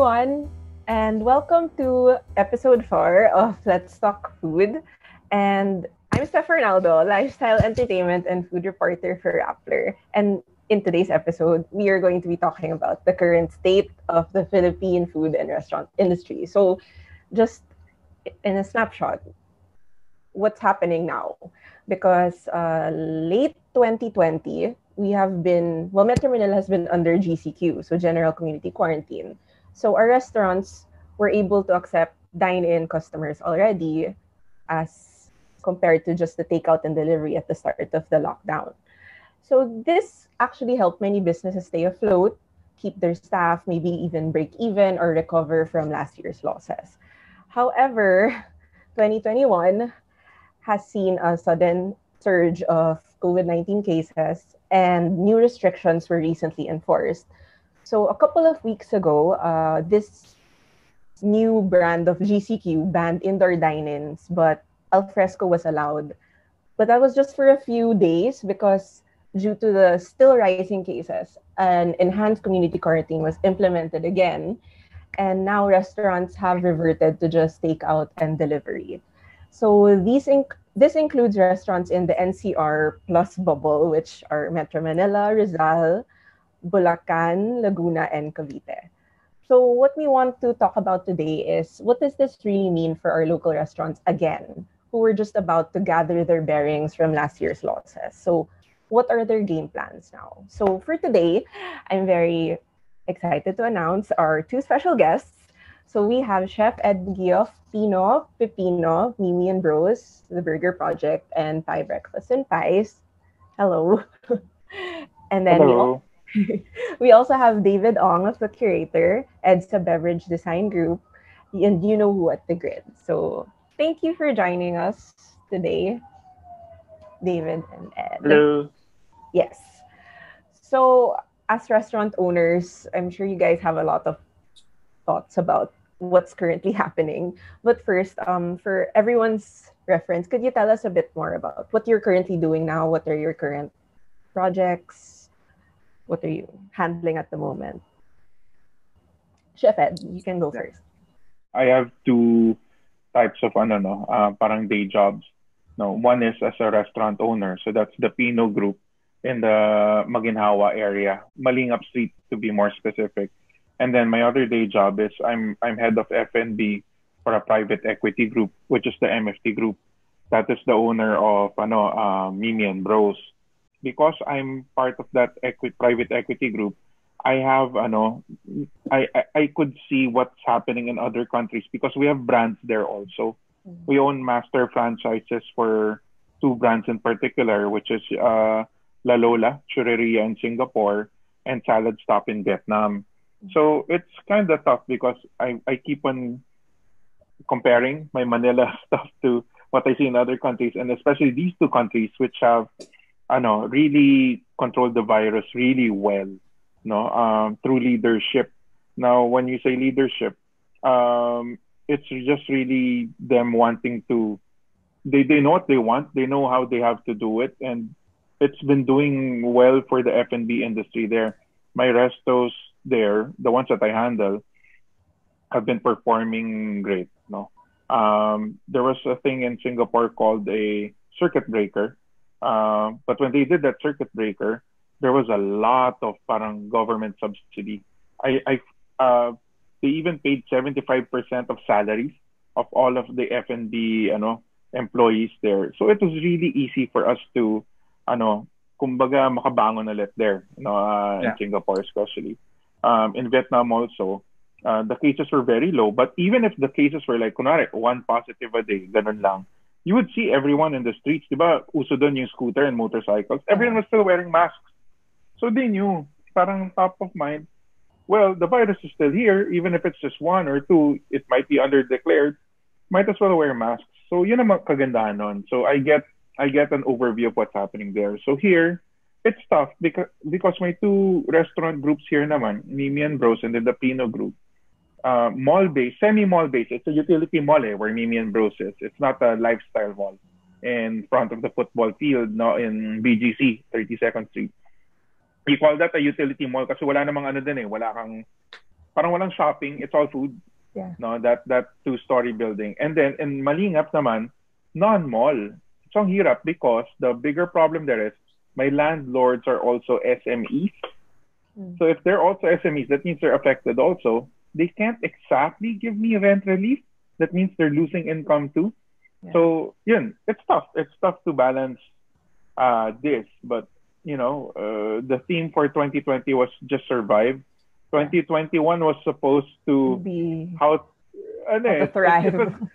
everyone, and welcome to episode four of Let's Talk Food. And I'm Steph Arnaldo, lifestyle, entertainment, and food reporter for Rappler. And in today's episode, we are going to be talking about the current state of the Philippine food and restaurant industry. So, just in a snapshot, what's happening now? Because uh, late 2020, we have been, well, Metro Manila has been under GCQ, so General Community Quarantine. So our restaurants were able to accept dine-in customers already as compared to just the takeout and delivery at the start of the lockdown. So this actually helped many businesses stay afloat, keep their staff, maybe even break even or recover from last year's losses. However, 2021 has seen a sudden surge of COVID 19 cases, and new restrictions were recently enforced. So, a couple of weeks ago, uh, this new brand of GCQ banned indoor dine ins, but alfresco was allowed. But that was just for a few days because due to the still rising cases, an enhanced community quarantine was implemented again. And now restaurants have reverted to just takeout and delivery. So these inc- this includes restaurants in the NCR plus bubble, which are Metro Manila, Rizal, Bulacan, Laguna, and Cavite. So what we want to talk about today is what does this really mean for our local restaurants again, who were just about to gather their bearings from last year's losses. So what are their game plans now? So for today, I'm very excited to announce our two special guests. So we have Chef Ed Gioff Pino, Pipino, Mimi and Bros, The Burger Project, and Pi Breakfast and Pies. Hello. and then Hello. We, also have David Ong of The Curator, EDSA Beverage Design Group, and you know who at The Grid. So thank you for joining us today, David and Ed. Hello. Yes. So, as restaurant owners, I'm sure you guys have a lot of thoughts about what's currently happening. But first, um, for everyone's reference, could you tell us a bit more about what you're currently doing now? What are your current projects? What are you handling at the moment? Chef Ed, you can go first. I have two types of ano no, uh, parang day jobs. No, one is as a restaurant owner. So that's the Pino Group in the Maginhawa area, Malingap Street to be more specific. And then my other day job is I'm I'm head of F&B for a private equity group, which is the MFT Group. That is the owner of ano uh, Mimi and Bros. Because I'm part of that equi- private equity group, I have ano I, I I could see what's happening in other countries because we have brands there also. We own master franchises for two brands in particular, which is uh, La Lola Churreria in Singapore and Salad Stop in Vietnam. So it's kind of tough because I, I keep on comparing my Manila stuff to what I see in other countries, and especially these two countries, which have, I know, really control the virus really well, no, um, through leadership. Now, when you say leadership, um, it's just really them wanting to. They they know what they want. They know how they have to do it, and it's been doing well for the F and B industry there. My restos there, the ones that I handle, have been performing great. No, um, there was a thing in Singapore called a circuit breaker, uh, but when they did that circuit breaker, there was a lot of parang government subsidy. I, I uh, they even paid 75% of salaries of all of the F&B ano, employees there. So it was really easy for us to ano, kumbaga makabangon ulit there, you know, uh, Yeah. in Singapore especially. Um, in Vietnam also, uh, the cases were very low. But even if the cases were like, kunwari, one positive a day, ganun lang, you would see everyone in the streets, di ba? Uso doon yung scooter and motorcycles. Everyone was still wearing masks. So they knew, parang top of mind, well, the virus is still here, even if it's just one or two, it might be underdeclared, might as well wear masks. So yun ang kagandahan nun. So I get I get an overview of what's happening there. So here, it's tough because because my two restaurant groups here naman, Mimi and Bros and then the Pino group, uh, mall based, semi mall based. It's a utility mall eh, where Mimi and Bros is. It's not a lifestyle mall in front of the football field no in BGC 32nd Street. You call that a utility mall kasi wala namang ano din eh, wala kang parang walang shopping, it's all food. Yeah. No, that that two-story building. And then in Malingap naman, non-mall. So ang hirap because the bigger problem there is my landlords are also SMEs. Mm. So if they're also SMEs, that means they're affected also. They can't exactly give me rent relief. That means they're losing income too. Yeah. So yun, it's tough. It's tough to balance uh, this. But you know, uh, the theme for 2020 was just survive. 2021 was supposed to Be how, ano how eh, to thrive. it was-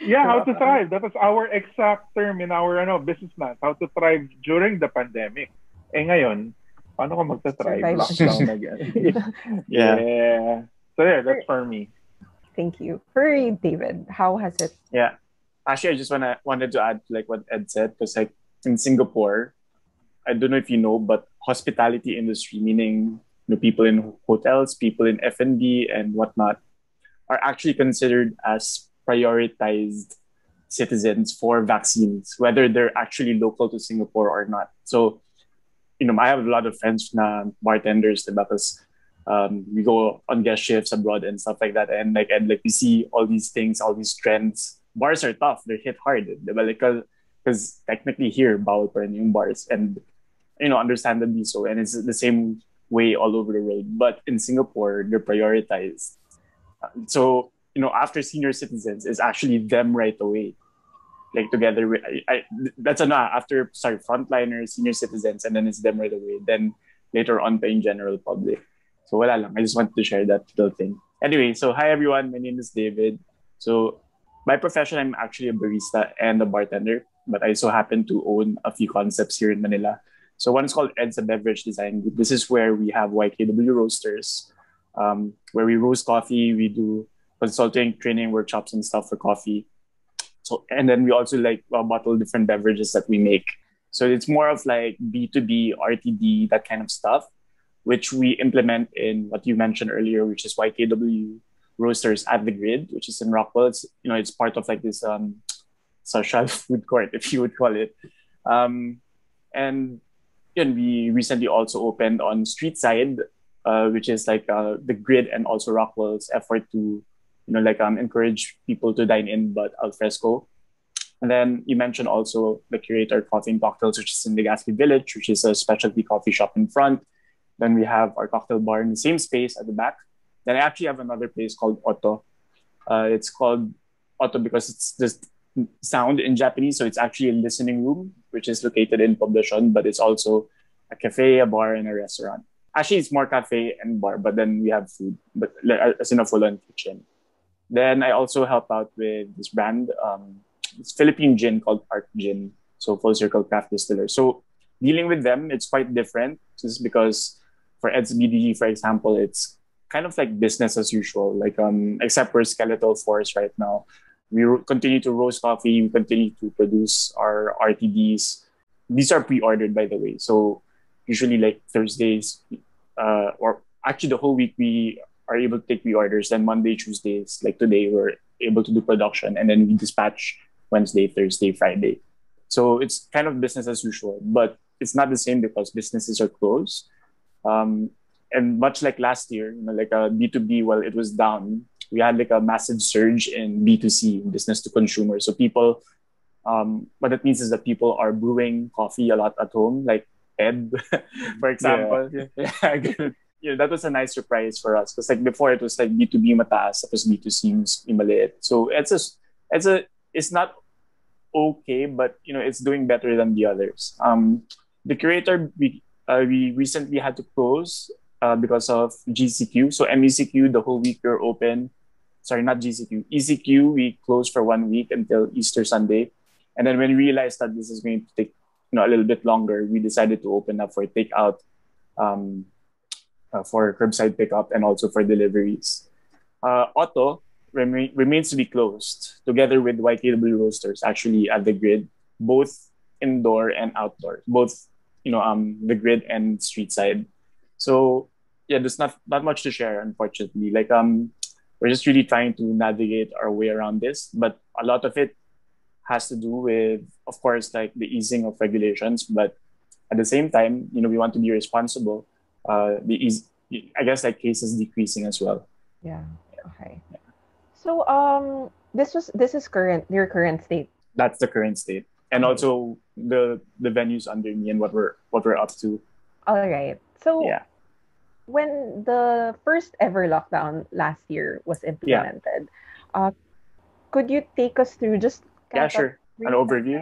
yeah, how to thrive. That was our exact term in our ano, business plan. How to thrive during the pandemic. Eh ngayon, paano ko magta-thrive? Lockdown again. Yeah. yeah. So yeah, that's for me. Thank you. For David, how has it? Yeah. Actually, I just wanna wanted to add like what Ed said because like in Singapore, I don't know if you know, but hospitality industry, meaning you know, people in hotels, people in F and B and whatnot, are actually considered as prioritized citizens for vaccines, whether they're actually local to Singapore or not. So, you know, I have a lot of friends na bartenders diba? because um, we go on guest shifts abroad and stuff like that. And like, and like we see all these things, all these trends. Bars are tough; they're hit hard, diba? Like, because technically here, bawal pa rin yung bars, and you know, understandably so. And it's the same way all over the world. But in Singapore, they're prioritized. So you know, after senior citizens is actually them right away. Like together with I, I that's enough after sorry frontliners, senior citizens, and then it's them right away. Then later on, in general public. So wala lang. I just wanted to share that little thing. Anyway, so hi everyone. My name is David. So by profession, I'm actually a barista and a bartender, but I so happen to own a few concepts here in Manila. So one is called EDSA Beverage Design Group. This is where we have YKW roasters, um, where we roast coffee. We do consulting, training, workshops, and stuff for coffee. So and then we also like uh, bottle different beverages that we make. So it's more of like B2B, RTD, that kind of stuff, which we implement in what you mentioned earlier, which is YKW roasters at the grid, which is in Rockwell. It's you know it's part of like this um, social food court, if you would call it. Um, and we recently also opened on Street Side, uh, which is like uh, the grid and also Rockwell's effort to you know like um, encourage people to dine in but al fresco. And then you mentioned also the Curator Coffee and Cocktails, which is in Legaspi Village, which is a specialty coffee shop in front. Then we have our cocktail bar in the same space at the back. Then I actually have another place called Oto. Uh, it's called Oto because it's just sound in Japanese. So it's actually a listening room, which is located in Poblacion, but it's also a cafe, a bar, and a restaurant. Actually, it's more cafe and bar, but then we have food, but like, as in a full-on kitchen. Then I also help out with this brand, um, it's Philippine gin called Park Gin, so Full Circle Craft Distiller. So dealing with them, it's quite different, just because for EDSA for example, it's kind of like business as usual. Like um, except for Skeletal Force right now, we ro- continue to roast coffee. We continue to produce our RTDs. These are pre-ordered, by the way. So usually like Thursdays, uh, or actually the whole week we are able to take pre-orders. Then Monday, Tuesdays, like today, we're able to do production, and then we dispatch Wednesday, Thursday, Friday. So it's kind of business as usual, but it's not the same because businesses are closed. Um, and much like last year, you know, like a B2B, while it was down, we had like a massive surge in B2C, business to consumer. So people, um, what that means is that people are brewing coffee a lot at home, like Ed, for example. Yeah. yeah, that was a nice surprise for us because like before it was like B2B matas, mataas, tapos B2C mas maliit. So it's a, it's a, it's not okay, but you know, it's doing better than the others. Um, the curator, we, uh, we recently had to close uh, because of GCQ. So MECQ, the whole week we were open. Sorry, not GCQ. ECQ, we closed for one week until Easter Sunday. And then when we realized that this is going to take you know a little bit longer, we decided to open up for takeout, um, uh, for curbside pickup, and also for deliveries. Uh, Oto remain, remains to be closed together with YKW Roasters actually at the grid, both indoor and outdoor, both you know um the grid and street side. So yeah, there's not not much to share unfortunately. Like um we're just really trying to navigate our way around this, but a lot of it has to do with of course like the easing of regulations, but at the same time, you know, we want to be responsible. Uh the ease I guess like cases decreasing as well. Yeah. Okay. So um this was this is current your current state. That's the current state. And also the the venues under me and what we're what we're up to. All right. So Yeah. when the first ever lockdown last year was implemented, uh, could you take us through just kind Yeah, of sure. An overview?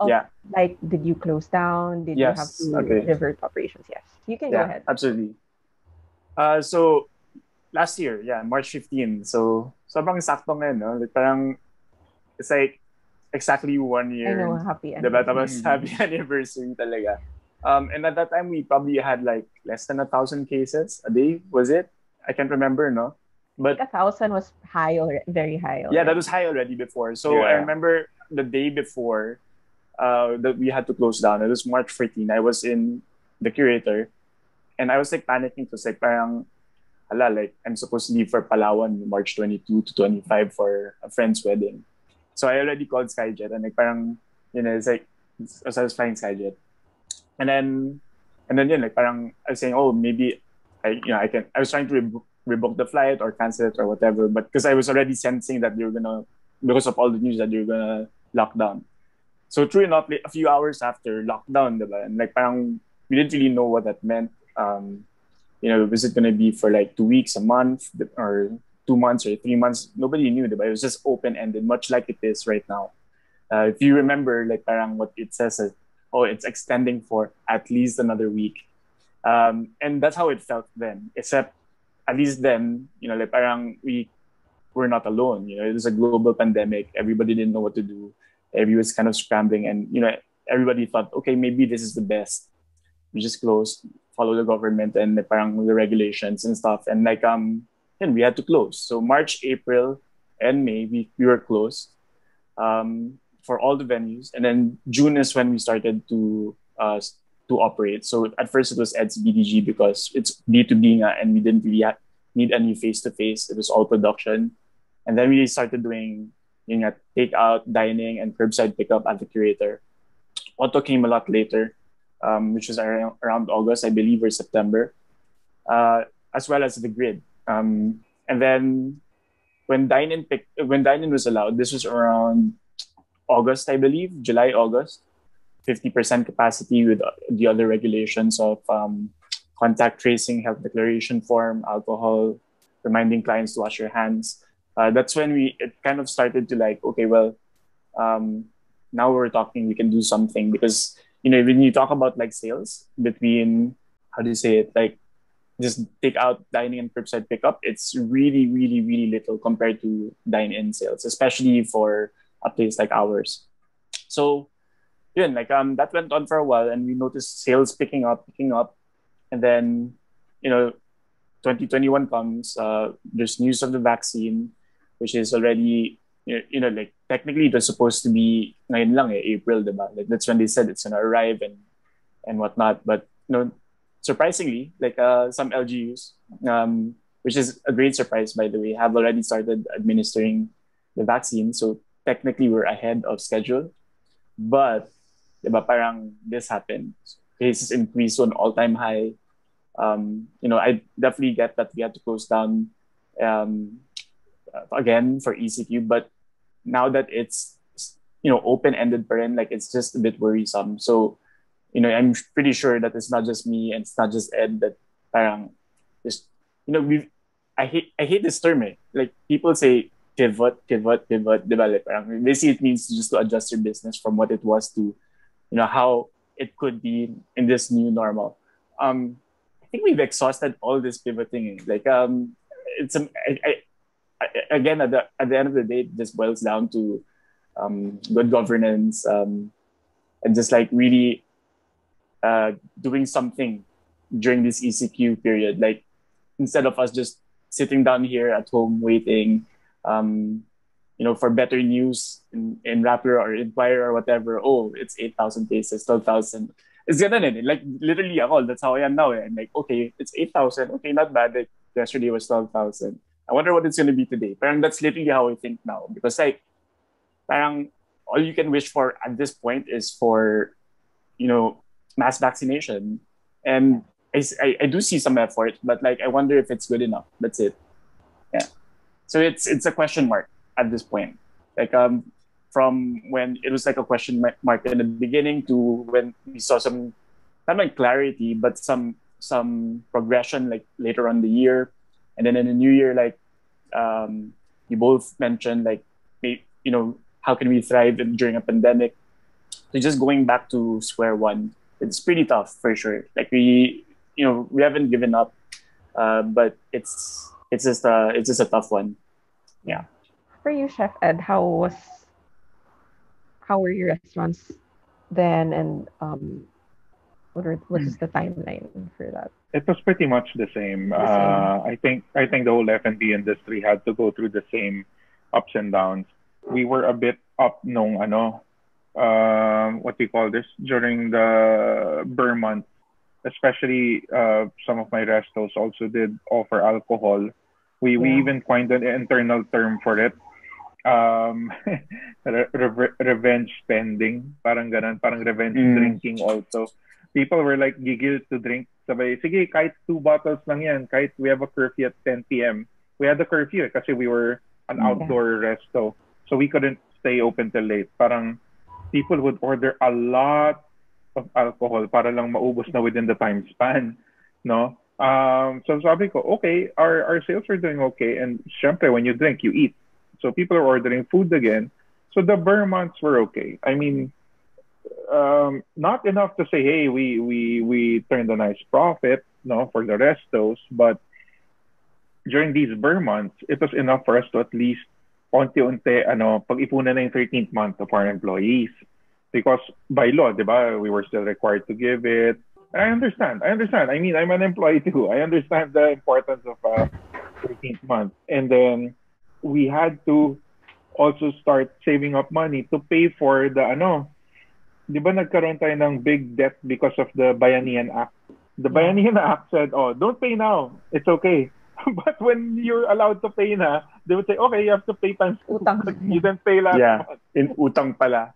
of, Yeah. Like, did you close down? Did you have Yes, to okay. divert operations? Yes. You can go ahead. absolutely. Uh, so last year, yeah, March 15. So sobrang sakto ngayon, no? Like, parang it's like exactly one year. I year. know, happy Diba? ending. Tapos Mhm. happy anniversary talaga. Um, and at that time, we probably had like less than a thousand cases a day, was it? I can't remember, no? But Like a thousand was high already, very high. Already. yeah, that was high already before. So I remember the day before uh, that we had to close down. It was March 14. I was in the curator, and I was like panicking because like parang, ala, like I'm supposed to leave for Palawan March 22 to 25 for a friend's wedding. So I already called Skyjet and like parang, you know, it's like as I was flying Skyjet, and then and then yun, like parang I was saying, oh maybe I you know I can I was trying to rebook, rebook the flight or cancel it or whatever, but because I was already sensing that they were gonna because of all the news that they were gonna lock down. So true enough, like, a few hours after lockdown, diba? and like parang we didn't really know what that meant. Um, you know, was it gonna be for like two weeks, a month, or two months or three months? Nobody knew, but It was just open ended, much like it is right now. Uh, if you remember, like parang what it says is, oh, it's extending for at least another week. Um, and that's how it felt then. Except at least then, you know, like parang we were not alone. You know, it was a global pandemic. Everybody didn't know what to do. Everybody was kind of scrambling, and you know, everybody thought, okay, maybe this is the best. We just close, follow the government and the parang the regulations and stuff, and like um, then we had to close. So March, April, and May we, we were closed um, for all the venues, and then June is when we started to uh, to operate. So at first it was EDSA BDG because it's B2B nga, and we didn't really need any face to face. It was all production. And then we started doing you know, takeout, dining, and curbside pickup at the curator. Oto came a lot later, um, which was around, around August, I believe, or September, uh, as well as the grid. Um, and then when dine-in when dine-in was allowed, this was around August, I believe, July, August. 50% capacity with the other regulations of um, contact tracing, health declaration form, alcohol, reminding clients to wash your hands. Uh, that's when we it kind of started to like, okay, well, um, now we're talking, we can do something because you know when you talk about like sales between how do you say it like just take out dining and curbside pickup, it's really, really, really little compared to dine-in sales, especially for a place like ours. So yun, like um that went on for a while and we noticed sales picking up, picking up. And then, you know, 2021 comes, uh, there's news of the vaccine, which is already, you know, you know, like technically it was supposed to be ngayon lang eh, April, diba? Like that's when they said it's gonna arrive and and whatnot. But you know, surprisingly, like uh, some LGUs, um, which is a great surprise by the way, have already started administering the vaccine. So technically we're ahead of schedule. But diba, parang this happened. Cases increased to an all-time high. Um, you know, I definitely get that we had to close down um, again for ECQ, but now that it's you know open-ended like it's just a bit worrisome. So, you know, I'm pretty sure that it's not just me and it's not just Ed that parang just you know we I hate I hate this term eh. Like people say pivot, pivot, pivot, develop. Basically it means just to adjust your business from what it was to, you know, how it could be in this new normal. Um, I think we've exhausted all this pivoting. Like um, it's um, I, I, again at the at the end of the day, it just boils down to um, good governance um, and just like really uh, doing something during this ECQ period. Like instead of us just sitting down here at home waiting, um, you know, for better news in, in Rappler or Inquirer or whatever. Oh, it's 8,000 cases, 12,000. It's ganun eh. Like, literally ako, that's how I am now eh. I'm like, okay, it's 8,000. Okay, not bad. Like, yesterday was 12,000. I wonder what it's going to be today. Parang that's literally how I think now. Because like, parang all you can wish for at this point is for, you know, mass vaccination. And I, I, do see some effort, but like, I wonder if it's good enough. That's it. Yeah. So it's it's a question mark at this point. Like um from when it was like a question mark in the beginning to when we saw some not like clarity but some some progression like later on the year and then in the new year like um you both mentioned like you know how can we thrive during a pandemic so just going back to square one it's pretty tough for sure like we you know we haven't given up uh, but it's it's just a it's just a tough one yeah for you chef ed how was how were your restaurants then and um what are, what is the timeline for that it was pretty much the same. The same. Uh, I think I think the whole F and B industry had to go through the same ups and downs. We were a bit up nung ano, uh, what we call this during the Burr month. Especially uh, some of my restos also did offer alcohol. We yeah. we even coined an internal term for it. Um, re- re- revenge spending, parang ganun, parang revenge mm. drinking also. People were like gigil to drink. Sabay, sige, kahit two bottles lang yan, kahit we have a curfew at 10 p.m. We had a curfew kasi we were an outdoor yeah. resto. So we couldn't stay open till late. Parang people would order a lot of alcohol para lang maubos na within the time span, no? Um, so sabi ko, okay, our, our sales are doing okay. And syempre, when you drink, you eat. So people are ordering food again. So the burn months were okay. I mean, um, not enough to say, hey, we, we, we turned a nice profit, no, for the restos, but during these burn months, it was enough for us to at least unti-unti, ano, pag-ipunan na yung 13th month of our employees. Because by law, di ba, we were still required to give it. I understand. I understand. I mean, I'm an employee too. I understand the importance of a 13th month. And then we had to also start saving up money to pay for the, ano, di ba nagkaroon tayo ng big debt because of the Bayanihan Act? The Bayanihan Act said, oh, don't pay now. It's okay. but when you're allowed to pay na, they would say, okay, you have to pay times utang. You didn't pay last yeah. month. In utang pala.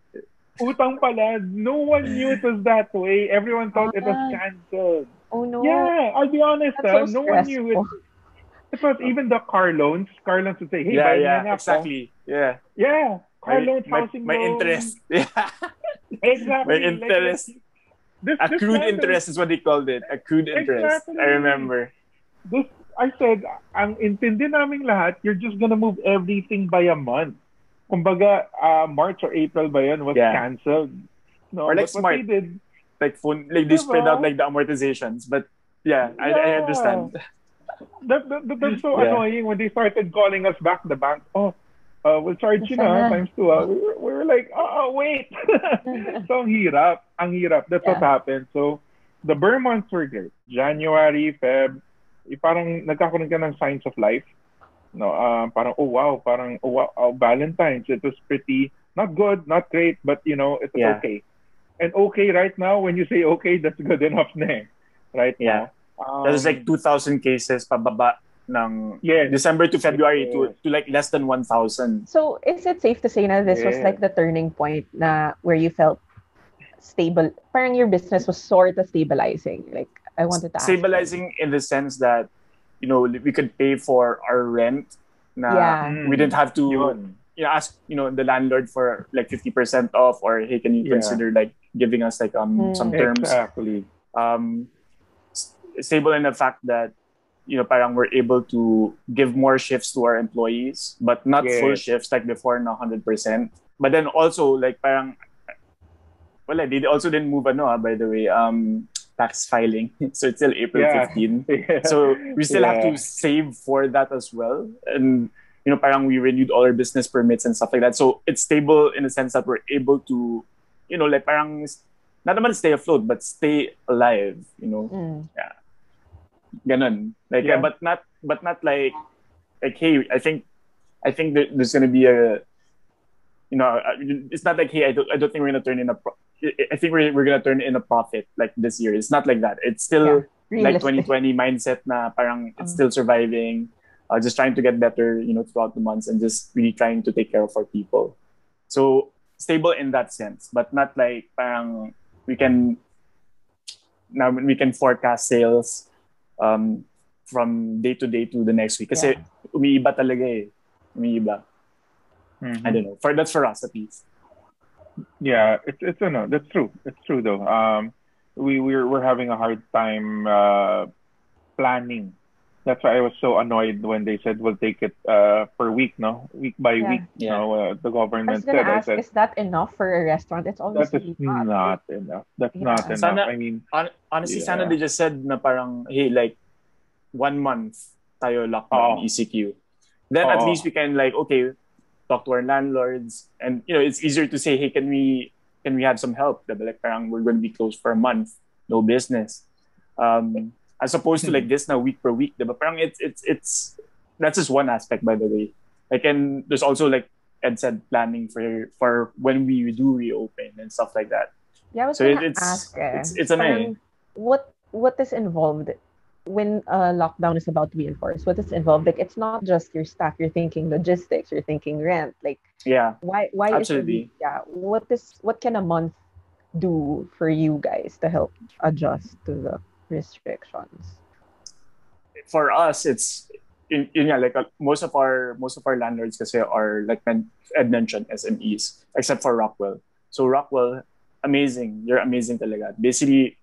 Utang pala. No one knew it was that way. Everyone thought ah. it was ah. canceled. Oh no. Yeah, I'll be honest. Uh, so no one knew it. It was even the car loans. Car loans would say, hey, yeah, yeah, exactly. Yeah. Yeah. Car my, loans, housing my, my loans. interest. Yeah. exactly. My interest. Like, this, accrued this interest is what they called it. Accrued interest. Exactly. I remember. This I said, ang intindi naming lahat, you're just gonna move everything by a month. Kumbaga, uh, March or April ba yan was yeah. canceled. No, or like smart. What they did, like phone, like they diba? spread out like the amortizations. But yeah, yeah. I, I understand. That, that, that, that's so yeah. annoying when they started calling us back the bank. Oh, uh, we'll charge you na times two. Uh. We, were, we were like, oh, wait. so ang hirap. Ang hirap. That's yeah. what happened. So the burn months were great. January, Feb, parang nagkakaroon ka ng signs of life. No, uh, parang oh wow, parang oh wow, oh, Valentine's. It was pretty not good, not great, but you know, it's yeah. okay. And okay right now, when you say okay, that's good enough na eh. Right yeah. now. Um, that was like 2,000 cases pababa ng yes. December to February yes. to, to like less than 1,000. So is it safe to say na this yes. was like the turning point na where you felt stable, parang your business was sort of stabilizing? Like I wanted to stabilizing in the sense that you know we could pay for our rent. Na yeah. we didn't have to Yun. you know ask you know the landlord for like 50% off or hey can you yeah. consider like giving us like um mm. some terms exactly um stable in the fact that you know parang we're able to give more shifts to our employees but not yes. full shifts like before na 100% but then also like parang well they also didn't move ano ah, by the way um tax filing. So it's still April yeah. 15. Yeah. So we still yeah. have to save for that as well. And you know, parang we renewed all our business permits and stuff like that. So it's stable in the sense that we're able to, you know, like parang not about stay afloat, but stay alive, you know. Mm. Yeah. Ganon. Like yeah. but not but not like like hey, I think I think there's gonna be a you know, it's not like hey, I don't I don't think we're gonna turn in a pro- I think we're, we're gonna turn in a profit like this year. It's not like that. It's still yeah, like 2020 mindset na parang it's mm. still surviving, uh, just trying to get better, you know, throughout the months and just really trying to take care of our people. So stable in that sense, but not like parang we can now we can forecast sales um, from day to day to the next week. Kasi yeah. umiiba talaga eh. Umiiba. Mhm. I don't know. For that's for us at least. Yeah, it's it's a no. That's true. It's true though. Um, we we're we're having a hard time uh, planning. That's why I was so annoyed when they said we'll take it uh, per week, no, week by Yeah. week. You know, uh, the I government was gonna said. I said is that enough for a restaurant? It's that obviously is not enough. That's Yeah. not enough. Sana- I mean, Hon- honestly, Yeah. sana they just said na parang, hey, like, one month tayo lockdown Oo. ECQ. Then at least we can like, okay, talk to our landlords. And, you know, it's easier to say, hey, can we can we have some help? Diba? Like, parang we're going to be closed for a month. No business. Um, as opposed to like this now, week per week. Diba? Parang it's, it's, it's, that's just one aspect, by the way. Like, and there's also like Ed said, planning for for when we do reopen and stuff like that. Yeah, I was So gonna it's- ask. eh, it's- it's ano What what is involved when a lockdown is about to be enforced? What is involved? Like it's not just your staff. You're thinking logistics. You're thinking rent. Like Yeah. why why is it? Yeah. What is what can a month do for you guys to help adjust to the restrictions? for us, it's in, in yeah, like uh, most of our most of our landlords kasi are like men, Ed mentioned SMEs, except for Rockwell. So Rockwell, amazing. You're amazing talaga. Basically,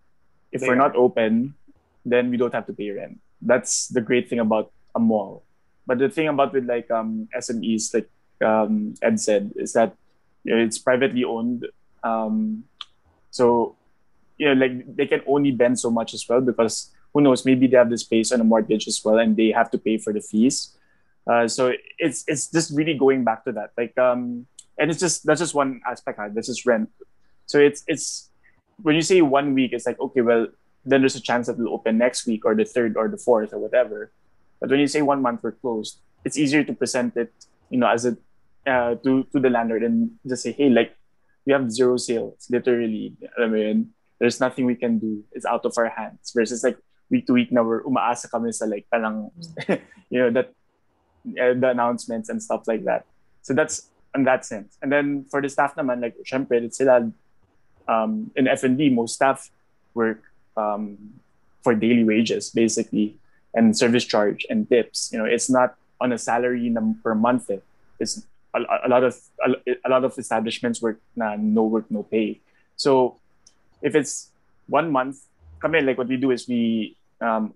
if They we're are. not open, then we don't have to pay rent. That's the great thing about a mall. But the thing about with like um, SMEs, like um, Ed said, is that you know, it's privately owned. Um, so you know, like they can only bend so much as well because who knows, maybe they have the space on a mortgage as well and they have to pay for the fees. Uh, so it's it's just really going back to that. Like um and it's just that's just one aspect, huh? This is rent. So it's it's when you say one week, it's like, okay, well, then there's a chance that it'll open next week or the third or the fourth or whatever. But when you say one month we're closed, it's easier to present it, you know, as a uh, to to the landlord and just say, hey, like we have zero sales, literally. I mean, there's nothing we can do. It's out of our hands. Versus like week to week na we're umaasa kami sa like parang, you know, that uh, the announcements and stuff like that. So that's in that sense. And then for the staff naman, like, syempre, it's sila, um, in F&B, most staff work um, for daily wages, basically, and service charge and tips. You know, it's not on a salary per month. It's a, a lot of a, a lot of establishments work no work, no pay. So if it's one month, kami, like what we do is we, um,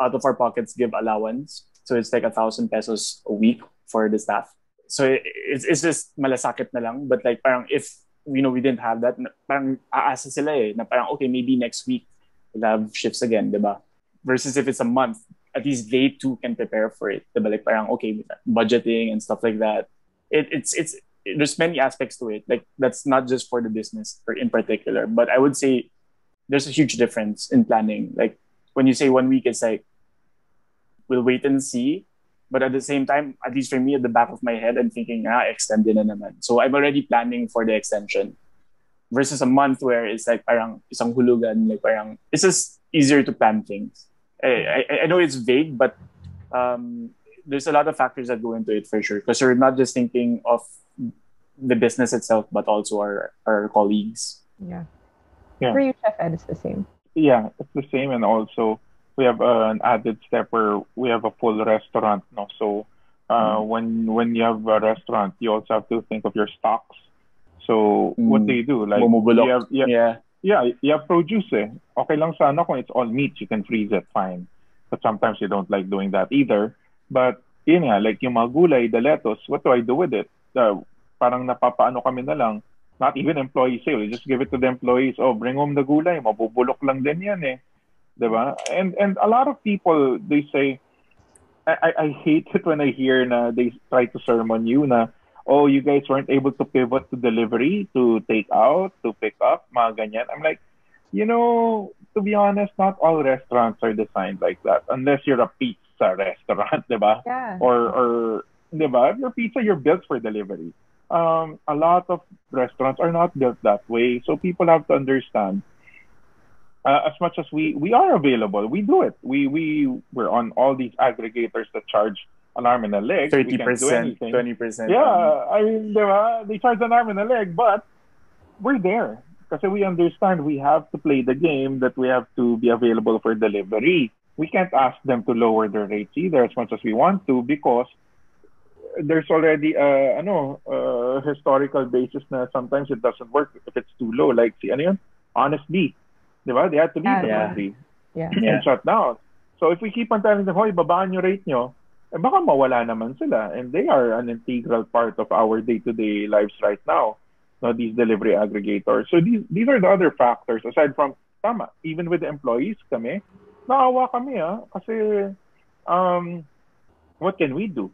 out of our pockets, give allowance. So it's like a thousand pesos a week for the staff. So it, it's, it's just malasakit na lang. But like parang if you know we didn't have that, parang aasa sila eh, na parang okay, maybe next week we'll have shifts again, diba? Versus if it's a month, at least they too can prepare for it. Diba? Like parang okay, budgeting and stuff like that. It, it's it's there's many aspects to it. Like that's not just for the business or in particular, but I would say there's a huge difference in planning. Like when you say one week, it's like we'll wait and see. But at the same time, at least for me, at the back of my head, I'm thinking, ah, extend na naman. So I'm already planning for the extension. Versus a month where it's like parang isang hulugan, like parang it's just easier to plan things. I, I, I know it's vague, but um, there's a lot of factors that go into it for sure. Because we're not just thinking of the business itself, but also our, our colleagues. Yeah. Yeah. For you, Chef Ed, it's the same. yeah, it's the same. And also, we have uh, an added step where we have a full restaurant. No, so uh, when when you have a restaurant, you also have to think of your stocks. So what Mm. do you do? Like Bumubulok. you have, you, yeah. yeah, you have produce. Eh. Okay lang sana kung it's all meat, you can freeze it, fine. But sometimes you don't like doing that either. But yun nga, like yung mga gulay, the lettuce, what do I do with it? Uh, parang napapaano kami na lang. Not even employee sale. You just give it to the employees. Oh, bring home the gulay. Mabubulok lang din yan eh. Diba? And, and a lot of people, they say, I, I, I hate it when I hear na they try to sermon you na, oh, you guys weren't able to pivot to delivery, to take out, to pick up, mga ganyan. I'm like, you know, to be honest, not all restaurants are designed like that. Unless you're a pizza restaurant, diba? Yeah. Or, or diba? If you're pizza, you're built for delivery. Um, a lot of restaurants are not built that way. So people have to understand uh, as much as we we are available, we do it. We we we're on all these aggregators that charge an arm and a leg. We Thirty can't do percent, anything. twenty percent. Yeah, I mean, diba? they charge an arm and a leg, but we're there because we understand we have to play the game that we have to be available for delivery. we can't ask them to lower their rates either as much as we want to because there's already a ano a historical basis na sometimes it doesn't work if it's too low like si ano yun Honestbee di ba they had to leave Ah, the yeah. country Yeah. Yeah. and shut down so if we keep on telling them hoy babaan yung rate nyo eh baka mawala naman sila and they are an integral part of our day-to-day lives right now no these delivery aggregators so these these are the other factors aside from tama even with the employees kami naawa kami ah kasi um what can we do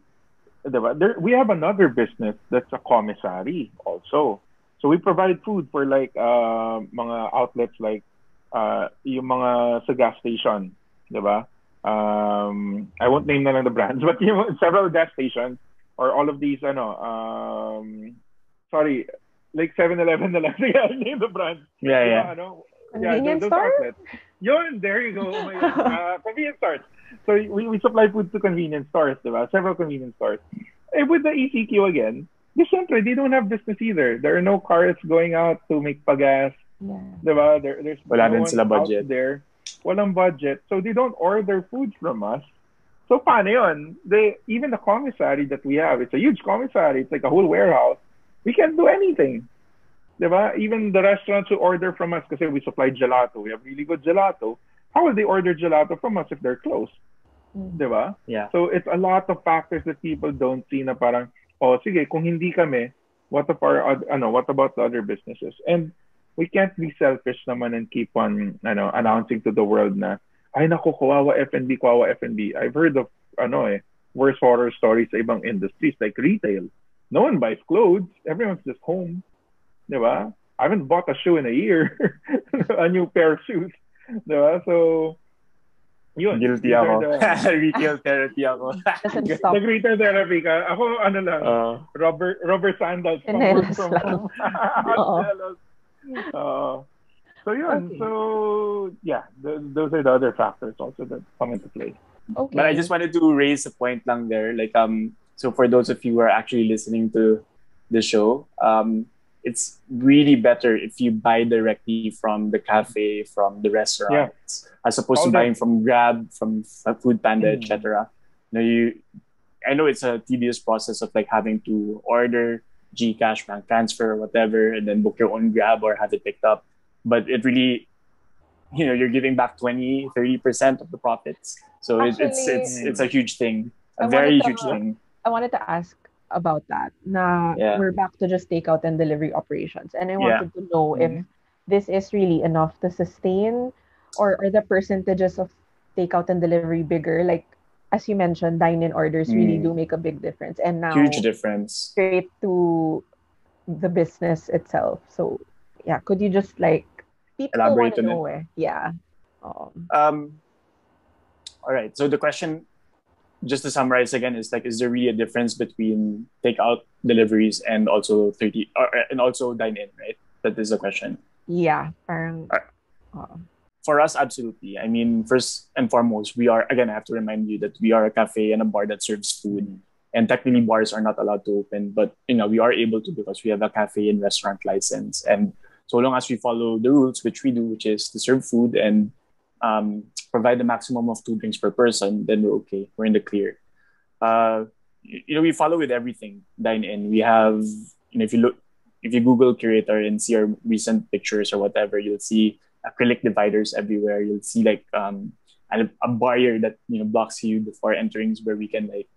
Diba? There, we have another business that's a commissary also. So we provide food for like uh, mga outlets like uh, yung mga sa gas station, 'di ba? Um, I won't name na lang the brands, but yung several gas stations or all of these ano um, sorry, like 7-Eleven na lang. Sige, I'll name the brands. Yeah, Yung yeah. Ano, Convenience those store? outlets. Yun, there you go. Oh my God. Uh, convenience stores. So we, we supply food to convenience stores, diba? Several convenience stores. And with the ECQ again, di syempre, they don't have business either. There are no cars going out to make pagas, Yeah. diba? There, there's Wala no din one sila out budget. there. Walang budget. So they don't order food from us. So paano yun? They, even the commissary that we have, it's a huge commissary. It's like a whole warehouse. We can't do anything. Diba? Even the restaurants who order from us, because we supply gelato. We have really good gelato. How will they order gelato from us if they're closed? Mm. Diba? Yeah. So it's a lot of factors that people don't see na parang, oh, sige, kung hindi kami, what of our, oth- ano, what about the other businesses? And we can't be selfish naman and keep on, ano, announcing to the world na, ay naku, kawawa F&B, kawawa F&B. I've heard of, ano eh, worse horror stories sa ibang industries like retail. No one buys clothes. Everyone's just home. Diba? I haven't bought a shoe in a year. a new pair of shoes. Diba? So, yun. Guilty These are ako. the- Retail therapy ako. Doesn't stop. The greater therapy ka. Ako, ano lang, Uh, rubber rubber sandals from from lang. home. Oo. Chinelas. Uh, so yeah, Okay. So yeah, th- those are the other factors also that come into play. Okay. But I just wanted to raise a point lang there. Like um so for those of you who are actually listening to the show, um it's really better if you buy directly from the cafe, from the restaurants, as opposed All to that- buying from Grab, from Food Panda, Mm. etc. You know, you I know it's a tedious process of like having to order Gcash, bank transfer, whatever, and then book your own Grab or have it picked up. But it really, you know, you're giving back 20, 30% of the profits. So it, it's it's it's a huge thing, a I very wanted to- huge thing. I wanted to ask about that. Now Yeah. we're back to just takeout and delivery operations, and I Yeah. wanted to know if Mhm. this is really enough to sustain, or are the percentages of takeout and delivery bigger? Like as you mentioned, dine-in orders really Mm. do make a big difference, and now Huge difference. straight to the business itself. So yeah, could you just like people Elaborate on it. know eh? Yeah. Um, Um, all right. So the question, just to summarize again, is like, is there really a difference between takeout deliveries and also thirty or, and also dine in? Right. That is the question. yeah, parang, Alright. For us, absolutely. I mean, first and foremost, we are again. I have to remind you that we are a cafe and a bar that serves food. And technically, bars are not allowed to open, but you know we are able to because we have a cafe and restaurant license. And so long as we follow the rules, which we do, which is to serve food and um, provide the maximum of two drinks per person, then we're okay. We're in the clear. Uh, you you know, we follow with everything. Dine in. We have, you know, if you look, if you Google curator and see our recent pictures or whatever, you'll see acrylic dividers everywhere. You'll see like um, a, a barrier that you know blocks you before entering, where we can like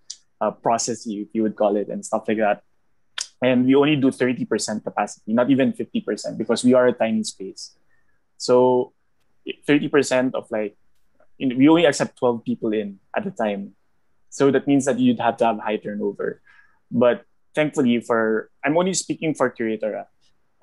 uh, process you, if you would call it, and stuff like that. And we only do 30% capacity, not even 50%, because we are a tiny space. So 30% of like, you know, we only accept 12 people in at a time. So that means that you'd have to have high turnover. But thankfully, for I'm only speaking for Curator. ah.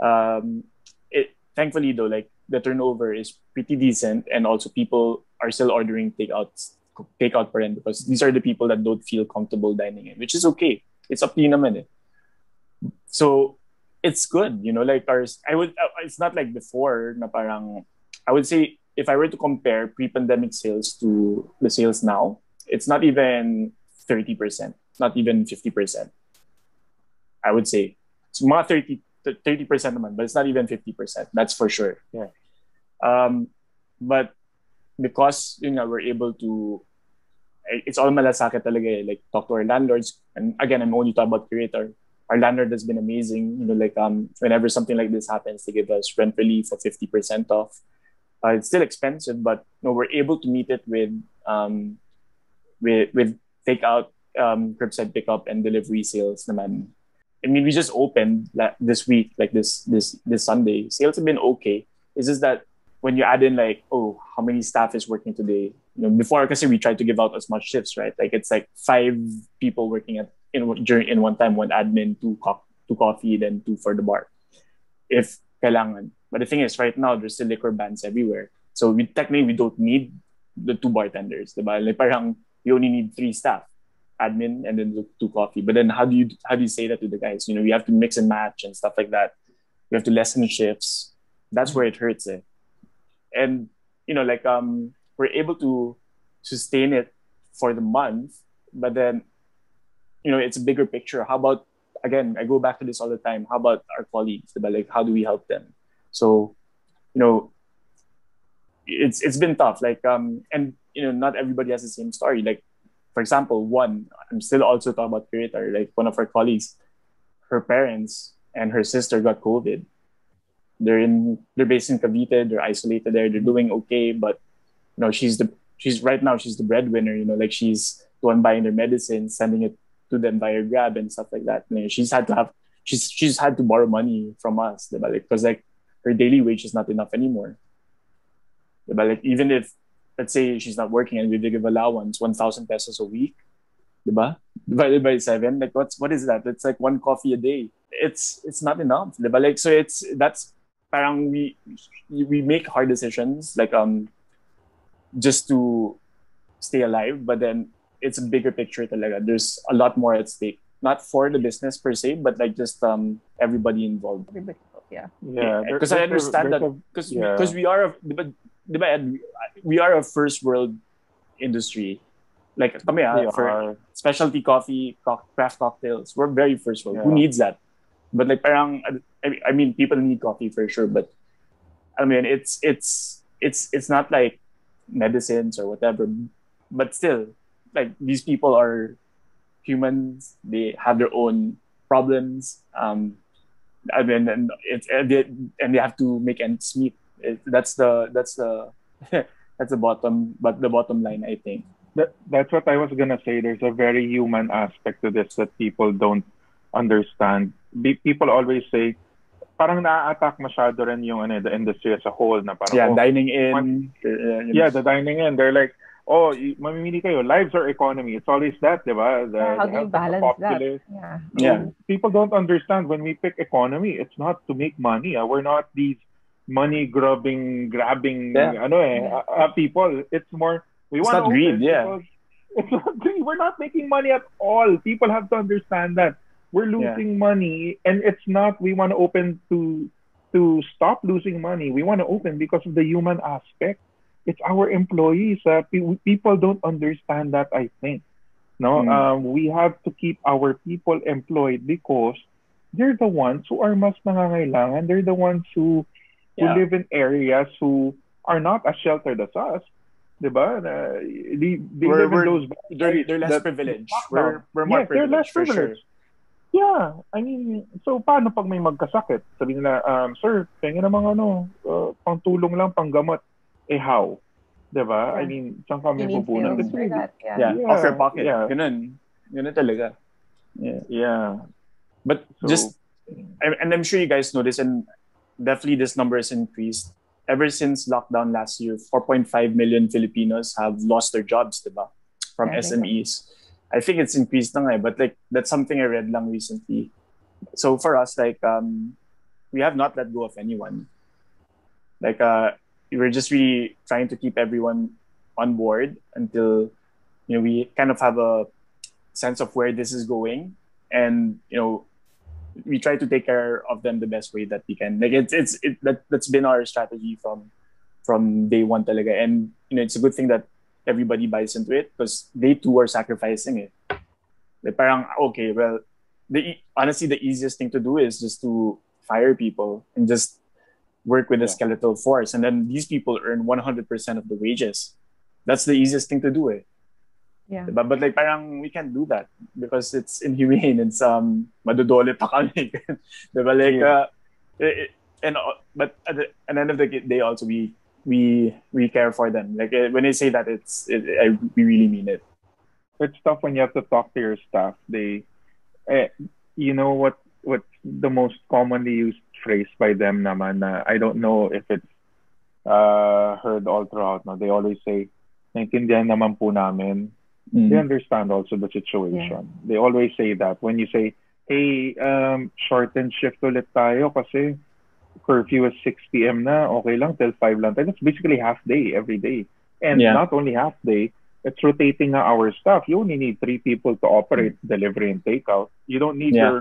Um, it thankfully though, like the turnover is pretty decent, and also people are still ordering takeouts, takeout per end because these are the people that don't feel comfortable dining in, which is okay. It's up to you naman eh. So it's good, you know. Like ours, I would. uh, It's not like before. Na parang, I would say if I were to compare pre-pandemic sales to the sales now, it's not even thirty percent, not even fifty percent. I would say it's mga 30 percent naman, but it's not even fifty percent. That's for sure. Yeah. Um, but because you know we're able to it's all malasakit talaga eh. like talk to our landlords and again I'm only talking about Curator. our landlord has been amazing you know like um whenever something like this happens they give us rent relief for 50% off uh, it's still expensive but you know we're able to meet it with um with with takeout um curbside pickup and delivery sales naman I mean, we just opened this week, like this this this Sunday. Sales have been okay. It's just that when you add in like, oh, how many staff is working today? You know, before because we tried to give out as much shifts, right? Like it's like five people working at in during in one time, one admin, two co- two coffee, then two for the bar. If kailangan. But the thing is, right now there's still liquor bans everywhere. So we technically we don't need the two bartenders, diba? Like parang we only need three staff, admin and then the two coffee. But then how do you how do you say that to the guys? You know, you have to mix and match and stuff like that. We have to lessen shifts. That's where it hurts. Eh? And you know like um we're able to sustain it for the month but then you know it's a bigger picture. How about again i go back to this all the time. How about our colleagues about like how do we help them? So you know it's it's been tough. Like um and you know not everybody has the same story. Like for example one i'm still also talking about curator like one of our colleagues her parents and her sister got covid they're in they're based in Cavite. They're isolated there. They're doing okay, but you know she's the she's right now she's the breadwinner. You know, like she's the one buying their medicine, sending it to them by via Grab and stuff like that. Know, she's had to have she's she's had to borrow money from us, because like her daily wage is not enough anymore. But like even if let's say she's not working and we give allowance one thousand pesos a week, diba? divided by seven, like what's what is that? It's like one coffee a day. It's it's not enough, diba? Like so, it's that's parang we we make hard decisions like um just to stay alive but then it's a bigger picture talaga. there's a lot more at stake not for the business per se but like just um everybody involved Everybody, yeah. Yeah, there- because I there's a- understand that there's a- because yeah. because we are a diba, diba, Ed, we are a first world industry like kami ah, for are. specialty coffee co- craft cocktails we're very first world who needs that but like parang I, mean people need coffee for sure but I mean it's it's it's it's not like medicines or whatever but still like these people are humans they have their own problems um I mean and it's and they, and they have to make ends meet it, that's the that's the that's the bottom but the bottom line I think That, that's what I was gonna say. There's a very human aspect to this that people don't understand. Be- people always say, parang na-attack masyado rin yung ano, the industry as a whole na parang, yeah oh, dining in one- uh, know, yeah, the dining in, they're like, oh, mamimili kayo, lives or economy. It's always that, di ba? The, Yeah, how do you balance that? Yeah. Yeah. People don't understand when we pick economy, it's not to make money. ah. We're not these money grubbing, grabbing, Yeah. ano eh, Yeah. uh, uh, people. It's more, we It's want not greed, yeah. It's not greed. We're not making money at all. People have to understand that we're Yeah. losing money, and it's not. We want to open to to stop losing money. We want to open because of the human aspect. It's our employees. Uh, pe- people don't understand that. I think. No, Mm. um, we have to keep our people employed because they're the ones who are mas nangangailangan. They're the ones who who Yeah. live in areas who are not as sheltered as us. Diba? Na, they, they We're- live in we're- those they're, they're less privileged we're, we're more Yes, they're less privileged privileged. Yeah, I mean, so paano pag may magkasakit? Sabi nila, um, sir, pengen namang ano, uh, pangtulong lang, panggamot. Eh, how? Diba? I Yeah. mean, saan kami pupunan? that. Yeah. yeah, Yeah, off your pocket yeah. ganun ganun talaga yeah Yeah. but So, just and I'm sure you guys know this, and definitely this number has increased. Ever since lockdown last year, 4.5 million Filipinos have lost their jobs, diba? From Yeah, I SMEs. I think it's increased na eh, but like that's something I read lang recently. So for us, like um, we have not let go of anyone. Like uh, we're just really trying to keep everyone on board until you know we kind of have a sense of where this is going, and you know we try to take care of them the best way that we can. Like it's it's it, that that's been our strategy from from day one talaga. And you know it's a good thing that everybody buys into it because they too are sacrificing it. Like parang okay, well, the honestly the easiest thing to do is just to fire people and just work with a Yeah. skeletal force, and then these people earn 100% of the wages. That's the easiest thing to do. Eh. Yeah. Diba? But like parang we can't do that because it's inhumane. It's um madudole pa kami. diba? Like Yeah. uh, it, it- and uh, but at the, at the end of the day also we we we care for them. Like uh, when I say that it's it, I we really mean it. it's tough when you have to talk to your staff. They, eh, you know what? What the most commonly used phrase by them naman na I don't know if it's uh, heard all throughout. No, they always say, "Naintindihan naman po namin." They understand also the situation. They always say that when you say, "Hey, um, shorten shift ulit tayo kasi curfew is 6 p.m. na, okay lang till 5 lang tayo." That's basically half day every day, and Yeah. not only half day. It's rotating na our stuff. You only need three people to operate delivery and takeout. You don't need Yeah. your.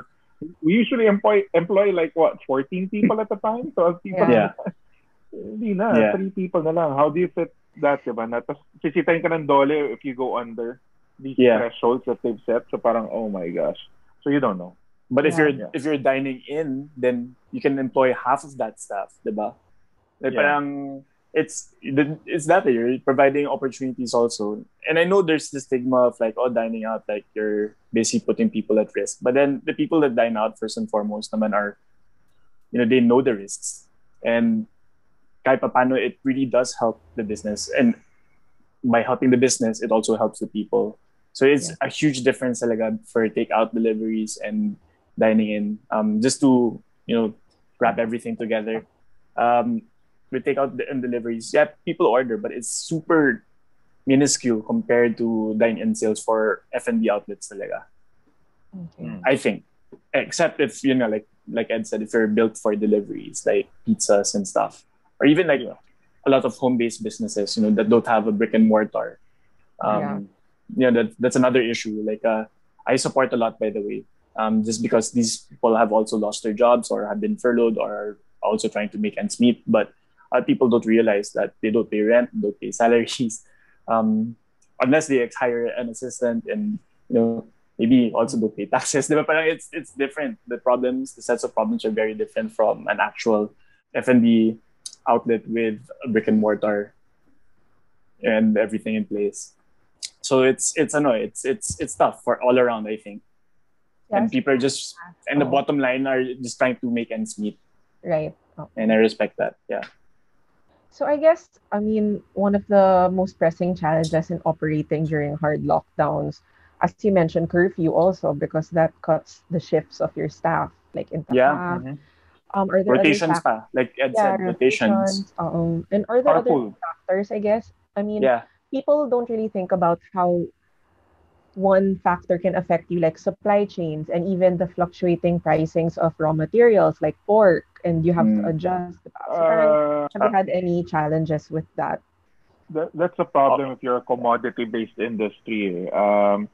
We usually employ employ like what 14 people at a time, 12 people. Yeah. Hindi na, Yeah. three people na lang. How do you fit that, diba? Na, tapos sisitahin ka ng dole if you go under these Yeah. thresholds that they've set. So parang, oh my gosh. So you don't know. But if Yeah. you're Yeah. if you're dining in, then you can employ half of that staff, diba? Like, Yeah. parang it's it's that way. You're providing opportunities also. And I know there's the stigma of like, oh, dining out, like you're basically putting people at risk. But then the people that dine out first and foremost naman are, you know, they know the risks. And kahit papano it really does help the business. And by helping the business, it also helps the people. So it's a huge difference talaga for takeout deliveries and dining in. Um, just to you know wrap everything together. Um, with takeout and deliveries, yeah, people order, but it's super minuscule compared to dine-in sales for F&B outlets talaga. Okay. I think, except if you know, like like Ed said, if you're built for deliveries, like pizzas and stuff, or even like Yeah. a lot of home-based businesses, you know, that don't have a brick and mortar. Um, yeah, that that's another issue. Like, uh, I support a lot, by the way, um, just because these people have also lost their jobs or have been furloughed or are also trying to make ends meet, but uh, people don't realize that they don't pay rent, don't pay salaries, um, unless they hire an assistant and you know maybe also don't pay taxes. Parang it's it's different. The problems, the sets of problems are very different from an actual F&B outlet with a brick and mortar and everything in place. So it's it's ano, it's it's it's tough for all around, I think. And people are just and the Oh, bottom line are just trying to make ends meet. Right. Oh. And I respect that. Yeah. So I guess, I mean, one of the most pressing challenges in operating during hard lockdowns, as you mentioned, curfew also, because that cuts the shifts of your staff, like in Yeah. Taha. Mhm. Um, are there Rotations other fac- pa. Like Ed yeah, said, rotations. Um, and are there other factors? I guess. I mean, Yeah. people don't really think about how one factor can affect you, like supply chains and even the fluctuating pricings of raw materials, like pork, and you have to Mm. adjust. So Uh, have you had any challenges with that? that, that's a problem if you're a commodity-based industry. eh. Um,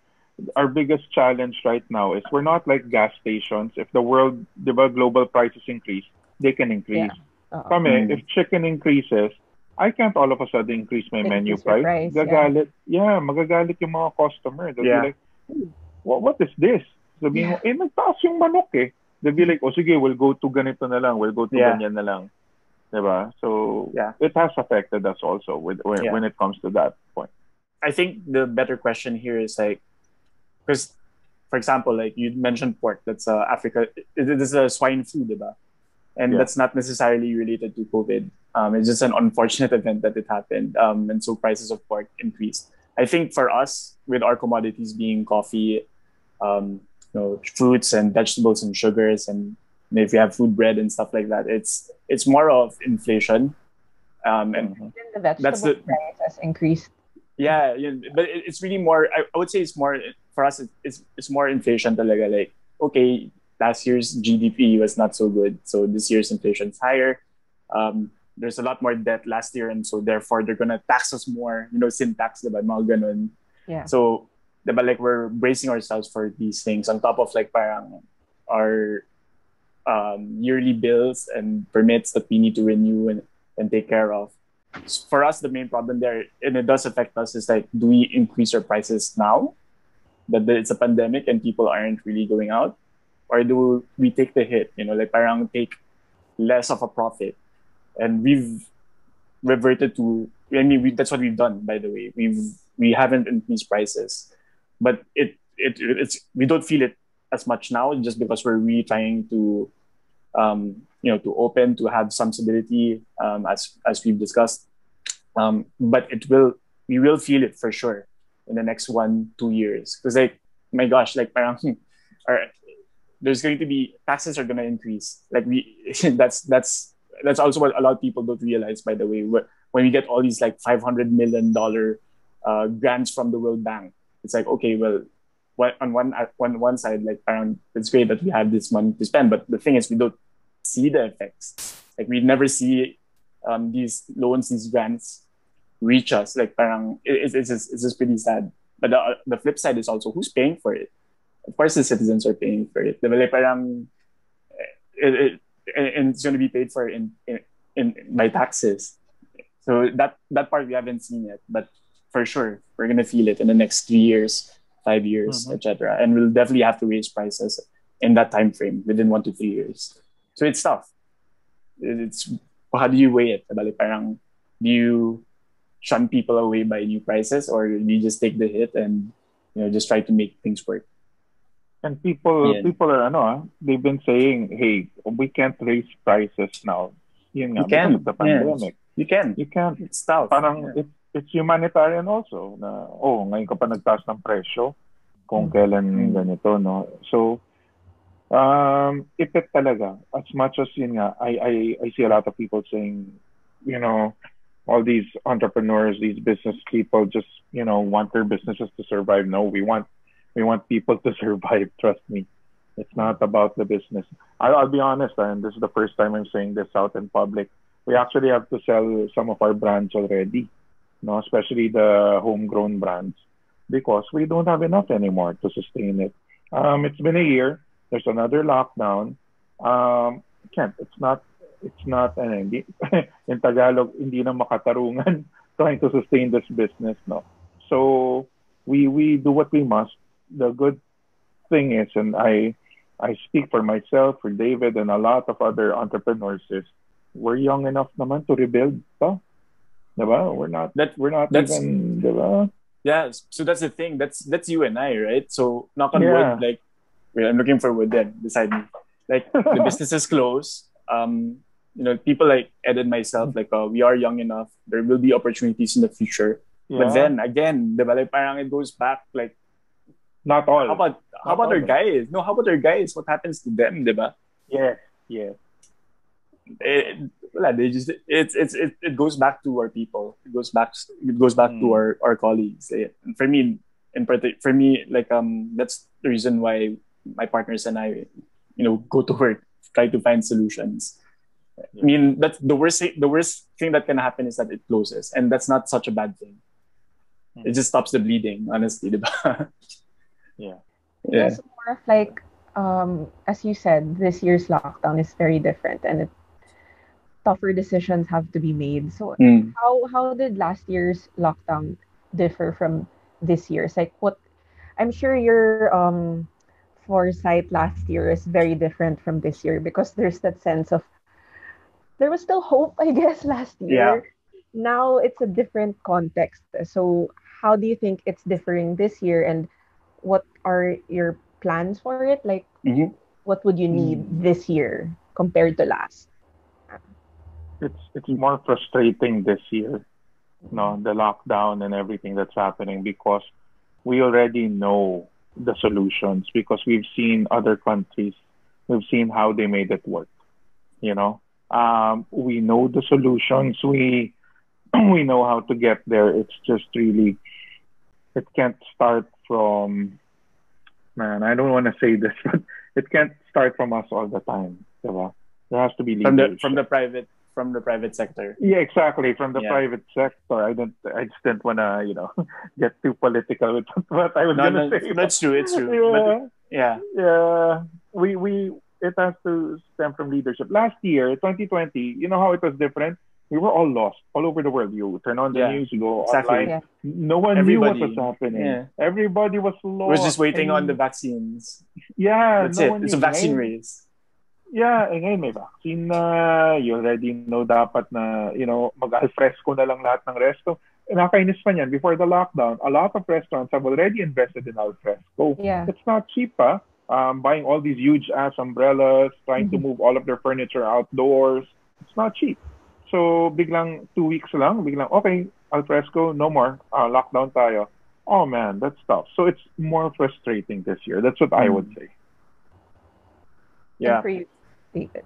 our biggest challenge right now is we're not like gas stations. If the world, the global prices increase, they can increase. Uh, Kami, Mm. if chicken increases, I can't all of a sudden increase my menu Increase your price. price, yeah. Gagalit. Yeah. magagalit yung mga customer. They'll Yeah. be like, "Hmm, what, what is this? Sabihin mo, eh, nagtaas yung manok eh. They'll be like, oh sige, we'll go to ganito na lang. We'll go to Yeah. ganyan na lang. Diba? So, Yeah. it has affected us also with, when, Yeah. when it comes to that point. I think the better question here is like, because, for example, like you mentioned pork, that's uh, Africa, it, it is a swine flu, diba? And Yeah. that's not necessarily related to COVID. Um, it's just an unfortunate event that it happened. Um, and so prices of pork increased. I think for us, with our commodities being coffee, um, you know, fruits and vegetables and sugars, and if you have food bread and stuff like that, it's it's more of inflation. Um, and Mhm. Even the vegetable That's the- price has increased. yeah, yeah, but it- it's really more. I, I would say it's more for us. it- It's it's more inflation talaga. Like okay, last year's GDP was not so good, so this year's inflation is higher. Um, there's a lot more debt last year, and so therefore they're gonna tax us more. You know, sin tax, diba? Mga ganun. Yeah. So, diba, like we're bracing ourselves for these things on top of like parang our um, yearly bills and permits that we need to renew and, and take care of. For us, the main problem there, and it does affect us, is like, do we increase our prices now that it's a pandemic and people aren't really going out? Or do we take the hit, you know, like parang take less of a profit and we've reverted to. I mean, we, that's what we've done. By the way, we've we haven't increased prices, but it it it's we don't feel it as much now just because we're really trying to um, you know to open to have some stability um, as as we've discussed um, but it will we will feel it for sure in the next one two years because like my gosh like parang, or, there's going to be taxes are going to increase like we that's that's that's also what a lot of people don't realize by the way when we get all these like 500 million dollar uh, grants from the world bank it's like okay well what, on one on one side like parang, it's great that we have this money to spend but the thing is we don't see the effects like we never see um, these loans these grants reach us. Like parang it's it's just, it's just pretty sad. But the the flip side is also who's paying for it. Of course, the citizens are paying for it. Like parang it, it, and it's going to be paid for in, in, in by taxes. So that that part we haven't seen yet, but for sure we're going to feel it in the next three years, five years, mm-hmm. etc. And we'll definitely have to raise prices in that time frame within one to three years. So it's tough. It's how do you weigh it? Like, parang do you shun people away by new prices, or do you just take the hit and you know just try to make things work? And people, yeah. people are, ano, ah, they've been saying, "Hey, we can't raise prices now." Yun nga, you can. The pandemic. Yeah. You can. You can. It's tough. Parang yeah. it, it's humanitarian also. Na, oh, ngayon ka pa nagtaas ng presyo kung mm. kailan mm. ganito, no? So, um, ipit talaga. As much as yun nga, I, I, I see a lot of people saying, you know, all these entrepreneurs, these business people just, you know, want their businesses to survive. No, we want we want people to survive, trust me. It's not about the business. I'll, I'll be honest, and this is the first time I'm saying this out in public. We actually have to sell some of our brands already, you know, especially the homegrown brands, because we don't have enough anymore to sustain it. Um, it's been a year. There's another lockdown. Um, can't. It's not it's not ano, hindi, in Tagalog hindi na makatarungan trying to sustain this business no so we we do what we must the good thing is and I I speak for myself for David and a lot of other entrepreneurs is we're young enough naman to rebuild pa diba we're not that we're not that's, even diba yeah so that's the thing that's that's you and I right so knock on yeah. wood like I'm looking for wood then beside me like the business is closed um you know, people like Ed and myself, like uh, we are young enough. There will be opportunities in the future. Yeah. But then again, diba, like, parang it goes back like not all. How about how about our guys? No, how about our guys? What happens to them, diba? Yeah, yeah. It, well, they just it's it's it, it goes back to our people. It goes back it goes back mm. to our our colleagues. And for me, in particular, for me, like um, that's the reason why my partners and I, you know, go to work, try to find solutions I mean, that's the worst. The worst thing that can happen is that it closes, and that's not such a bad thing. It just stops the bleeding, honestly. yeah. Yeah. It's more of like, um, as you said, this year's lockdown is very different, and it, tougher decisions have to be made. So, mm. how how did last year's lockdown differ from this year's? Like, what? I'm sure your um foresight last year is very different from this year because there's that sense of there was still hope, I guess, last year. Yeah. Now it's a different context. So, how do you think it's differing this year, and what are your plans for it? Like, mm-hmm. what would you need mm. this year compared to last? It's it's more frustrating this year, you know, the lockdown and everything that's happening because we already know the solutions because we've seen other countries, we've seen how they made it work, you know um, we know the solutions. We we know how to get there. It's just really it can't start from man. I don't want to say this, but it can't start from us all the time. Diba? There has to be from the from the private from the private sector. Yeah, exactly. From the yeah. private sector. I don't. I just didn't want to, you know, get too political with what I was no, gonna no, say. That's true. It's true. Yeah. But, yeah. Yeah. We we it has to stem from leadership. Last year, 2020, you know how it was different? We were all lost all over the world. You turn on the yeah. news, you go exactly. online. Yeah. No one Everybody, knew what was happening. Yeah. Everybody was lost. We're just waiting and, on the vaccines. Yeah. That's no it. It's a vaccine race. Yeah, eh, ngayon may vaccine na. You already know dapat na, you know, mag-alfresco na lang lahat ng resto. Nakakainis pa niyan. Before the lockdown, a lot of restaurants have already invested in alfresco. Yeah. It's not cheap, ah. Um, buying all these huge ass umbrellas, trying to Mhm. move all of their furniture outdoors. It's not cheap. So, biglang two weeks lang, biglang, okay, alfresco, no more. Uh, lockdown tayo. Oh man, that's tough. So it's more frustrating this year. That's what I would say. Yeah. For you, David.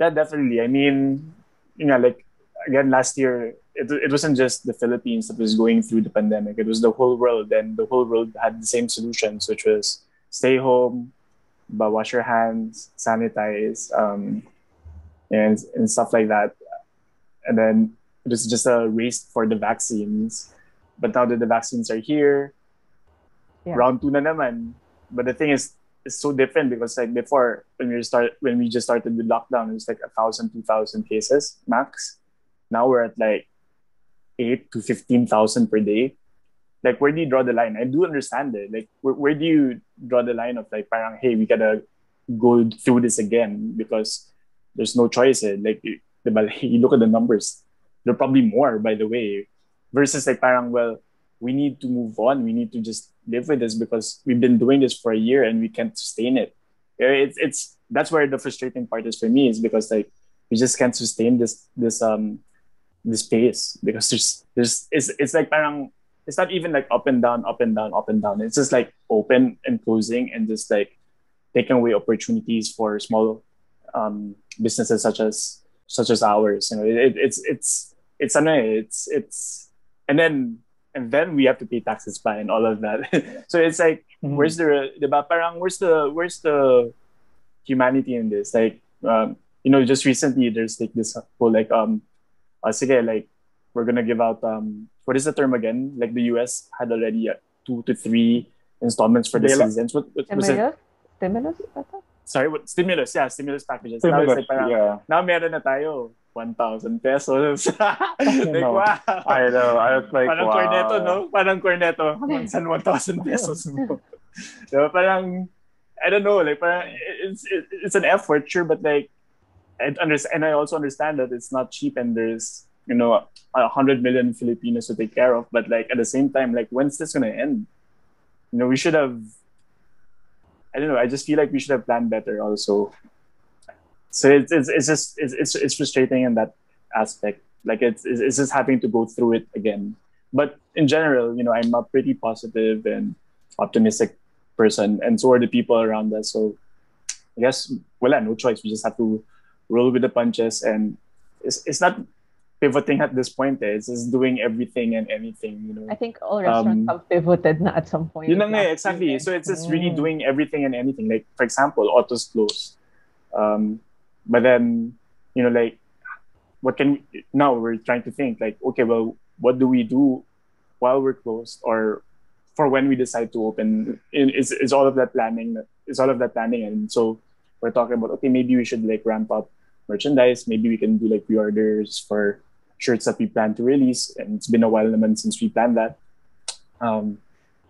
Yeah, definitely. I mean, you know, like again, last year it, it wasn't just the Philippines that was going through the pandemic. It was the whole world, and the whole world had the same solutions, which was stay home, but wash your hands, sanitize, um, and and stuff like that. And then it was just a race for the vaccines. But now that the vaccines are here, Yeah. round two na naman. But the thing is, it's so different because like before when we start when we just started the lockdown, it was like a thousand, two thousand cases max. Now we're at like eight to fifteen thousand per day. Like where do you draw the line? I do understand it. Like where, where do you draw the line of like parang hey we gotta go through this again because there's no choice. Eh. Like diba, you look at the numbers, they're probably more by the way. Versus like parang well we need to move on. We need to just live with this because we've been doing this for a year and we can't sustain it. It's it's that's where the frustrating part is for me is because like we just can't sustain this this um this pace because there's there's it's it's like parang it's not even like up and down, up and down, up and down. It's just like open and closing and just like taking away opportunities for small um, businesses such as such as ours. You know, it, it's it's it's ano eh, it's it's and then and then we have to pay taxes by and all of that. so it's like Mhm. where's the diba, parang where's the where's the humanity in this? Like um, you know, just recently there's like this whole like um uh, sige, like we're gonna give out um what is the term again? Like the US had already uh, two to three installments for the Bail- citizens. What, what was it? Stimulus? Stimulus? Sorry, what stimulus? Yeah, stimulus packages. Now it's Stimulus, like parang, yeah. now meron na tayo 1,000 pesos. like, know. wow. I know. I was like, Parang wow. corneto, no? Parang corneto. Minsan 1,000 pesos mo. diba? Parang, I don't know, like, parang, it's, it, it's an effort, sure, but like, I understand, and I also understand that it's not cheap and there's, you know, a hundred million Filipinos to take care of, but like, at the same time, like, when's this gonna end? You know, we should have, I don't know, I just feel like we should have planned better also. So it's, it's, it's just, it's, it's, it's frustrating in that aspect. Like, it's, it's just having to go through it again but in general, you know, I'm a pretty positive and optimistic person, and so are the people around us. So I guess, well, no choice. We just have to roll with the punches, and it's, it's not pivoting at this point. Eh. It's just doing everything and anything. You know, I think all restaurants Um, have pivoted na at some point. yun na nga, exactly. So it's just really Mm. doing everything and anything. Like for example, Oto's closed. Um, but then, you know, like what can we, now we're trying to think like, okay, well, what do we do while we're closed or for when we decide to open? Is is all of that planning? Is all of that planning? And so we're talking about okay, maybe we should like ramp up merchandise. Maybe we can do like pre-orders for shirts that we plan to release. And it's been a while naman since we planned that. Um,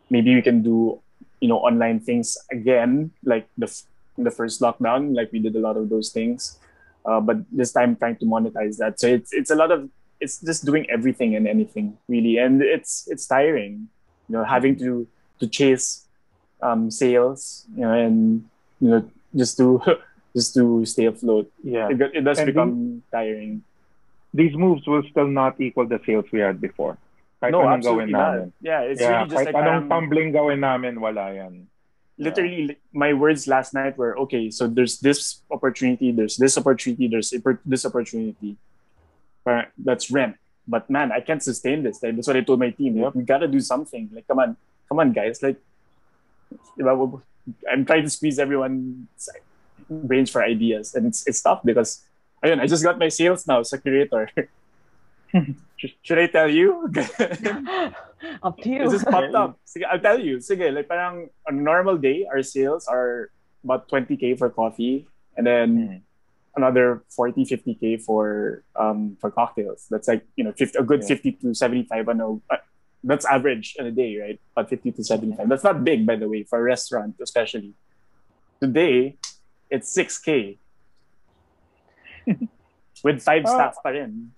maybe we can do you know online things again like the f- the first lockdown like we did a lot of those things uh, but this time trying to monetize that so it's it's a lot of it's just doing everything and anything really and it's it's tiring you know having to to chase um sales you know and you know just to just to stay afloat Yeah. it, it does And become tiring These moves will still not equal the sales we had before. Kahit no anong gawin absolutely namin. not yeah it's yeah, really just kahit like anong parang- tumbling gawin namin, wala yan. literally li- my words last night were okay so there's this opportunity there's this opportunity there's this opportunity. But that's rent. But man i can't sustain this. Like, that's what i told my team. Like, we gotta do something. Like come on come on guys. Like i'm trying to squeeze everyone's brains for ideas. And it's, it's tough because ayun, i just got my sales now sa Curator Should- i tell you Up to you. It just popped up. Sige, I'll tell you. Sige, like parang on a normal day, our sales are about 20k for coffee and then Mm. another 40, 50k for um for cocktails. That's like, you know, 50, a good Yeah. 50 to 75 I know. uh, That's average in a day, right? About 50 to 75. That's not big, by the way, for a restaurant, especially. Today, it's 6k. With five Oh. staff pa rin.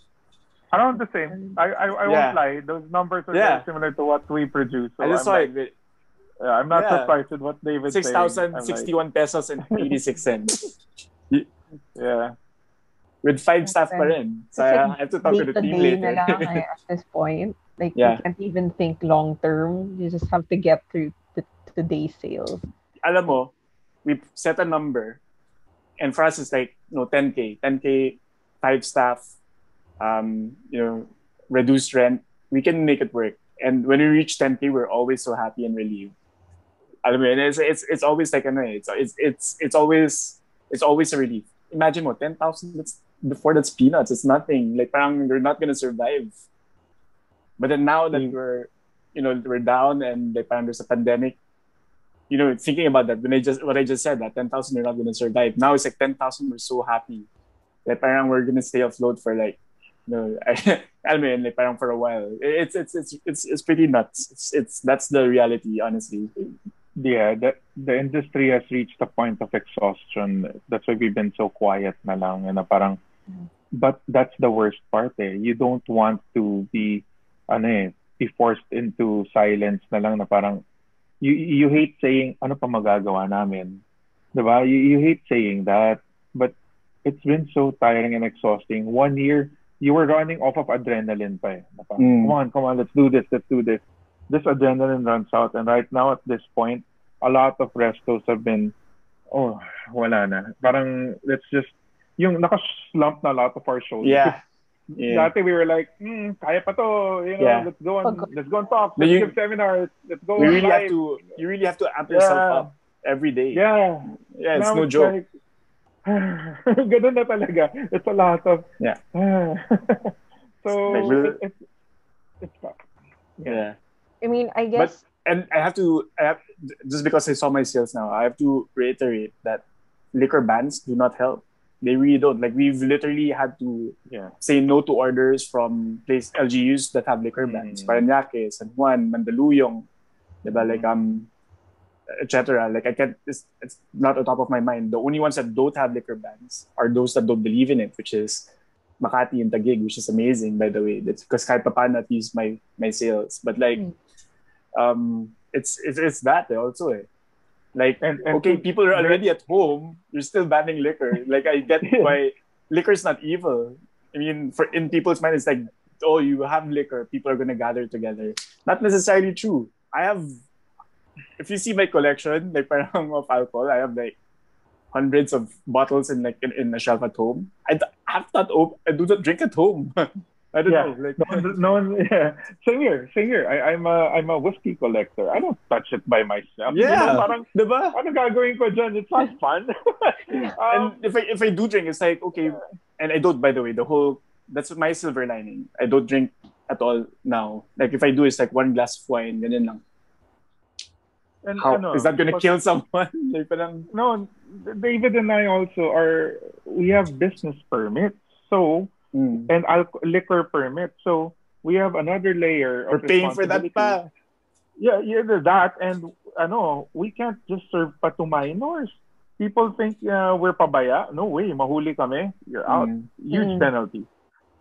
Around the same. I I, I Yeah. won't lie. Those numbers are Yeah. very similar to what we produce. So I just I'm, saw like, it. yeah, I'm not Yeah. surprised with what David's Six saying. thousand like, pesos and eighty-six cents. Yeah. With five staff pa Okay. rin. So Kasi I have to talk to the team later. lang eh, at this point. Like, Yeah. you can't even think long term. You just have to get through the today's sales. Alam mo, we set a number and for us it's like, you know, 10K. 10K, five staff, um, you know, reduced rent. We can make it work. And when we reach 10K, we're always so happy and relieved. Mo, yun, it's, it's, it's always like, ano, eh, it's, it's, it's, it's always, it's always a relief. Imagine mo, 10,000, that's, before that's peanuts. It's nothing. Like, parang you're not gonna survive. But then now that Mm. we're, you know, we're down and like, parang there's a pandemic, you know, thinking about that, when I just, what I just said, that 10,000, you're not gonna survive. Now it's like 10,000, we're so happy. that parang we're gonna stay afloat for like, you know, I, I mean, like, parang for a while. It's, it's, it's, it's, it's pretty nuts. It's, it's, that's the reality, honestly. Yeah, the the industry has reached a point of exhaustion. That's why we've been so quiet na lang and na parang Mm. but that's the worst part eh. You don't want to be ano eh, be forced into silence na lang na parang you you hate saying ano pa magagawa namin. 'Di ba? You, you hate saying that, but it's been so tiring and exhausting. One year you were running off of adrenaline pa eh. Parang, Mm. Come on, come on, let's do this, let's do this. This adrenaline runs out and right now at this point a lot of restos have been oh, wala na. Parang let's just yung nakaslump na a lot of our shows. Yeah. Yeah. Dati we were like, hmm, kaya pa to, you know, Yeah. let's go and Pag- let's go and talk, But let's you- give seminars, let's go You really live. have to, you really have to amp yourself Yeah. up every day. Yeah. Yeah, it's Now no joke. Like, ganun na talaga. It's a lot of Yeah. so Like, we're- it's it's tough. yeah. I mean, I guess. But guess and I have to, I have just because I saw my sales now, I have to reiterate that liquor bans do not help. They really don't. Like we've literally had to Yeah. say no to orders from place LGUs that have liquor bans, Mm. Parañaque, San Juan, Mandaluyong, diba? Like um, etc. Like I can't. It's, it's not on top of my mind. The only ones that don't have liquor bans are those that don't believe in it, which is Makati and Taguig, which is amazing, by the way. That's because kahit papaano at least my my sales. But like, Mm. um, it's it's it's that also. Eh. Like And, and okay, people are already at home. You're still banning liquor. Like I get why liquor's not evil. I mean, for in people's mind, it's like, oh, you have liquor, people are gonna gather together. Not necessarily true. I have, if you see my collection, like parang of alcohol, I have like hundreds of bottles in like in, in a shelf at home. I have not op- I do not drink at home. I don't Yeah. know. Like no, one- no one, yeah. Same here, same here. I, I'm a I'm a whiskey collector. I don't touch it by myself. Yeah. You know, parang diba? ano gagawin ko dyan? It's not fun. and um, if I if I do drink, it's like okay, and I don't. By the way, the whole that's my silver lining. I don't drink at all now. Like if I do, it's like one glass of wine, ganyan lang. and How ano, is that gonna but- kill someone? like parang, No, David and I also are. We have business permits, so mm. and alco- liquor permits. So we have another layer we're paying for that pa. Yeah, yeah, there's that, and ano, we can't just serve pa to minors. People think uh, we're pabaya. No way, mahuli kami. You're out. Mm. Huge Mm. penalty.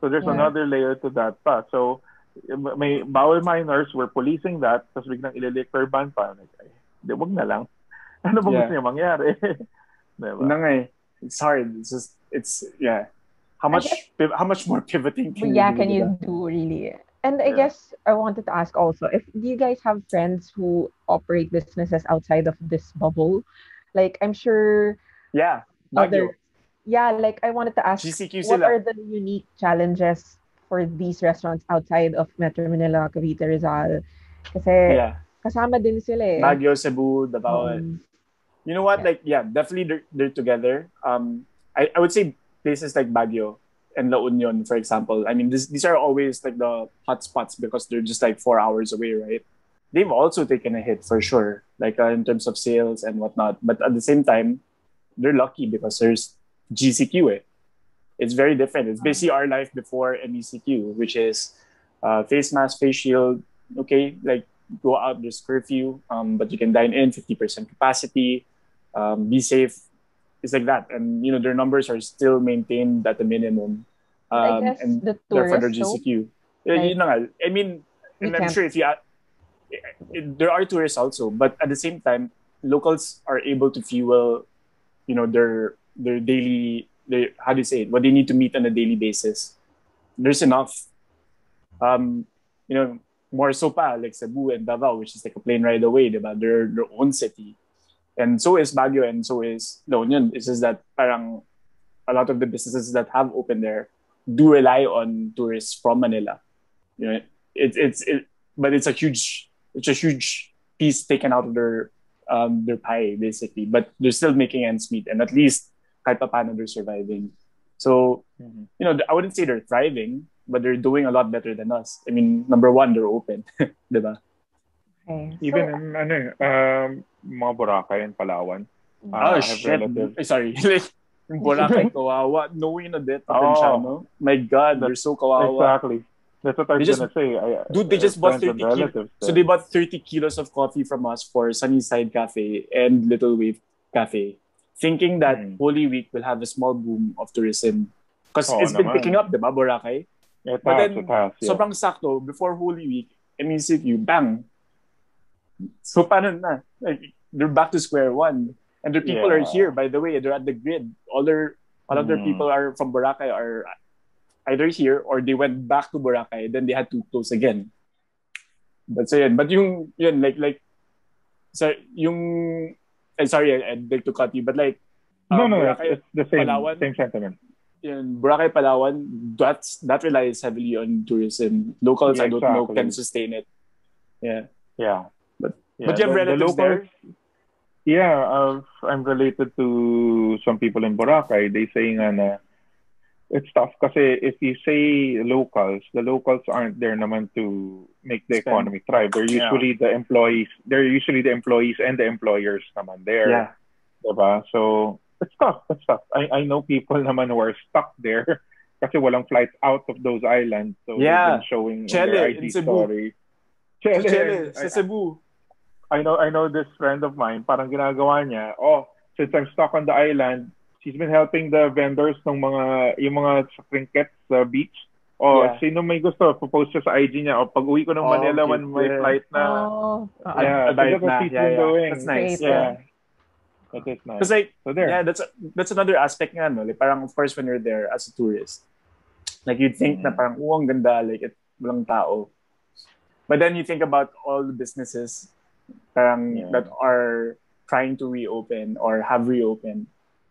So there's Yeah. another layer to that pa. So may bawal minors, we're policing that, tapos biglang ililiquor ban pa. Like, ay, di, wag na lang. Ano ba Yeah. gusto niya mangyari? diba? Yun na nga eh. It's hard. It's just it's yeah. How much guess- how much more pivoting can yeah, you do? can you diba? do really? And I Yeah. guess I wanted to ask also if do you guys have friends who operate businesses outside of this bubble? Like I'm sure Yeah. Other yeah, like I wanted to ask GCQ what sila. are the unique challenges for these restaurants outside of Metro Manila, Cavite, Rizal? Kasi Yeah. kasama din sila eh. Baguio, Cebu, Davao. Um, You know what? Yeah. Like, yeah, definitely they're, they're together. Um, I, I would say places like Baguio and La Union, for example. I mean, this, these are always like the hot spots because they're just like four hours away, right? They've also taken a hit for sure, like uh, in terms of sales and whatnot. But at the same time, they're lucky because there's GCQ. Eh. It's very different. It's basically our life before MECQ, which is uh, face mask, face shield. Okay, like go out. There's curfew, um, but you can dine in 50% capacity. Um, be safe. It's like that, and you know their numbers are still maintained at the minimum. I Um, guess and the they're tourists, though, GCQ. Like, na nga. I mean, and I'm sure if you there are tourists also, but at the same time, locals are able to fuel, you know, their their daily, their how do you say it? What they need to meet on a daily basis. There's enough. Um, you know, more so pa like Cebu and Davao, which is like a plane ride away, diba? They're their own city, and so is Baguio, and so is La Union. It's just that parang a lot of the businesses that have opened there do rely on tourists from Manila. You know, it's it's it, but it's a huge it's a huge piece taken out of their um their pie basically. But they're still making ends meet, and at least kahit pa paano they're surviving. So Mhm. you know, I wouldn't say they're thriving, but they're doing a lot better than us. I mean, number one, they're open, diba? Okay. Even So, in ano eh, um, mga Boracay and Palawan. Ah, oh shit! relatives. Eh, Sorry, like yung Boracay kawawa, knowing na death Oh. no? My God, they're so kawawa. Exactly. That's what I was gonna say. I, Dude, they just have bought friends and 30 kilo- relatives So they bought 30 kilos of coffee from us for Sunnyside Cafe and Little Wave Cafe, thinking that Mm. Holy Week will have a small boom of tourism. Because Oo it's been naman. picking up, di ba, Boracay? It But has, then, it has, yeah. Sobrang sakto, before Holy Week, MCQ, bang! So paano na? Like, they're back to square one. And their people are here, by the way. They're at the grid. All their, all of their Mm. people are from Boracay are either here or they went back to Boracay. Then they had to close again. But so yun. But yung, yun, like, like, so yung, eh, sorry, I, I'd like to cut you, but like, no, um, no, Boracay- it's, the same, Palawan. same sentiment. in Boracay, Palawan, that's that relies heavily on tourism. Locals, Yeah, I don't know, can sustain it. Yeah, Yeah. But- yeah, but you have the- the relatives locals- Yeah, uh, I'm related to some people in Boracay. They say nga na it's tough kasi if you say locals, the locals aren't there naman to make the Spend. economy thrive. They're Yeah. usually the employees. They're usually the employees and the employers naman there. yeah, Diba? So, it's tough. It's tough. I, I know people naman who are stuck there kasi walang flights out of those islands. So, Yeah. they've been showing in Chele, their in IG Cebu. story. Chele. Chile, sa Cebu. I know I know this friend of mine, parang ginagawa niya, oh, since I'm stuck on the island, she's been helping the vendors ng mga yung mga trinkets sa beach. Oh, Yeah. sino may gusto, popost siya sa IG niya. O pag uwi ko ng Oh, Manila cute. when may Yeah. flight na. Oh, Yeah, that's what na. she's Yeah, yeah. doing. That's nice. Yeah. That is nice. Because like, So there. yeah, that's that's another aspect nga, no? Like, parang of course when you're there as a tourist, like you'd think na Mm. parang, oh, ang ganda, like, it, walang tao. But then you think about all the businesses parang Yeah. that are trying to reopen or have reopened.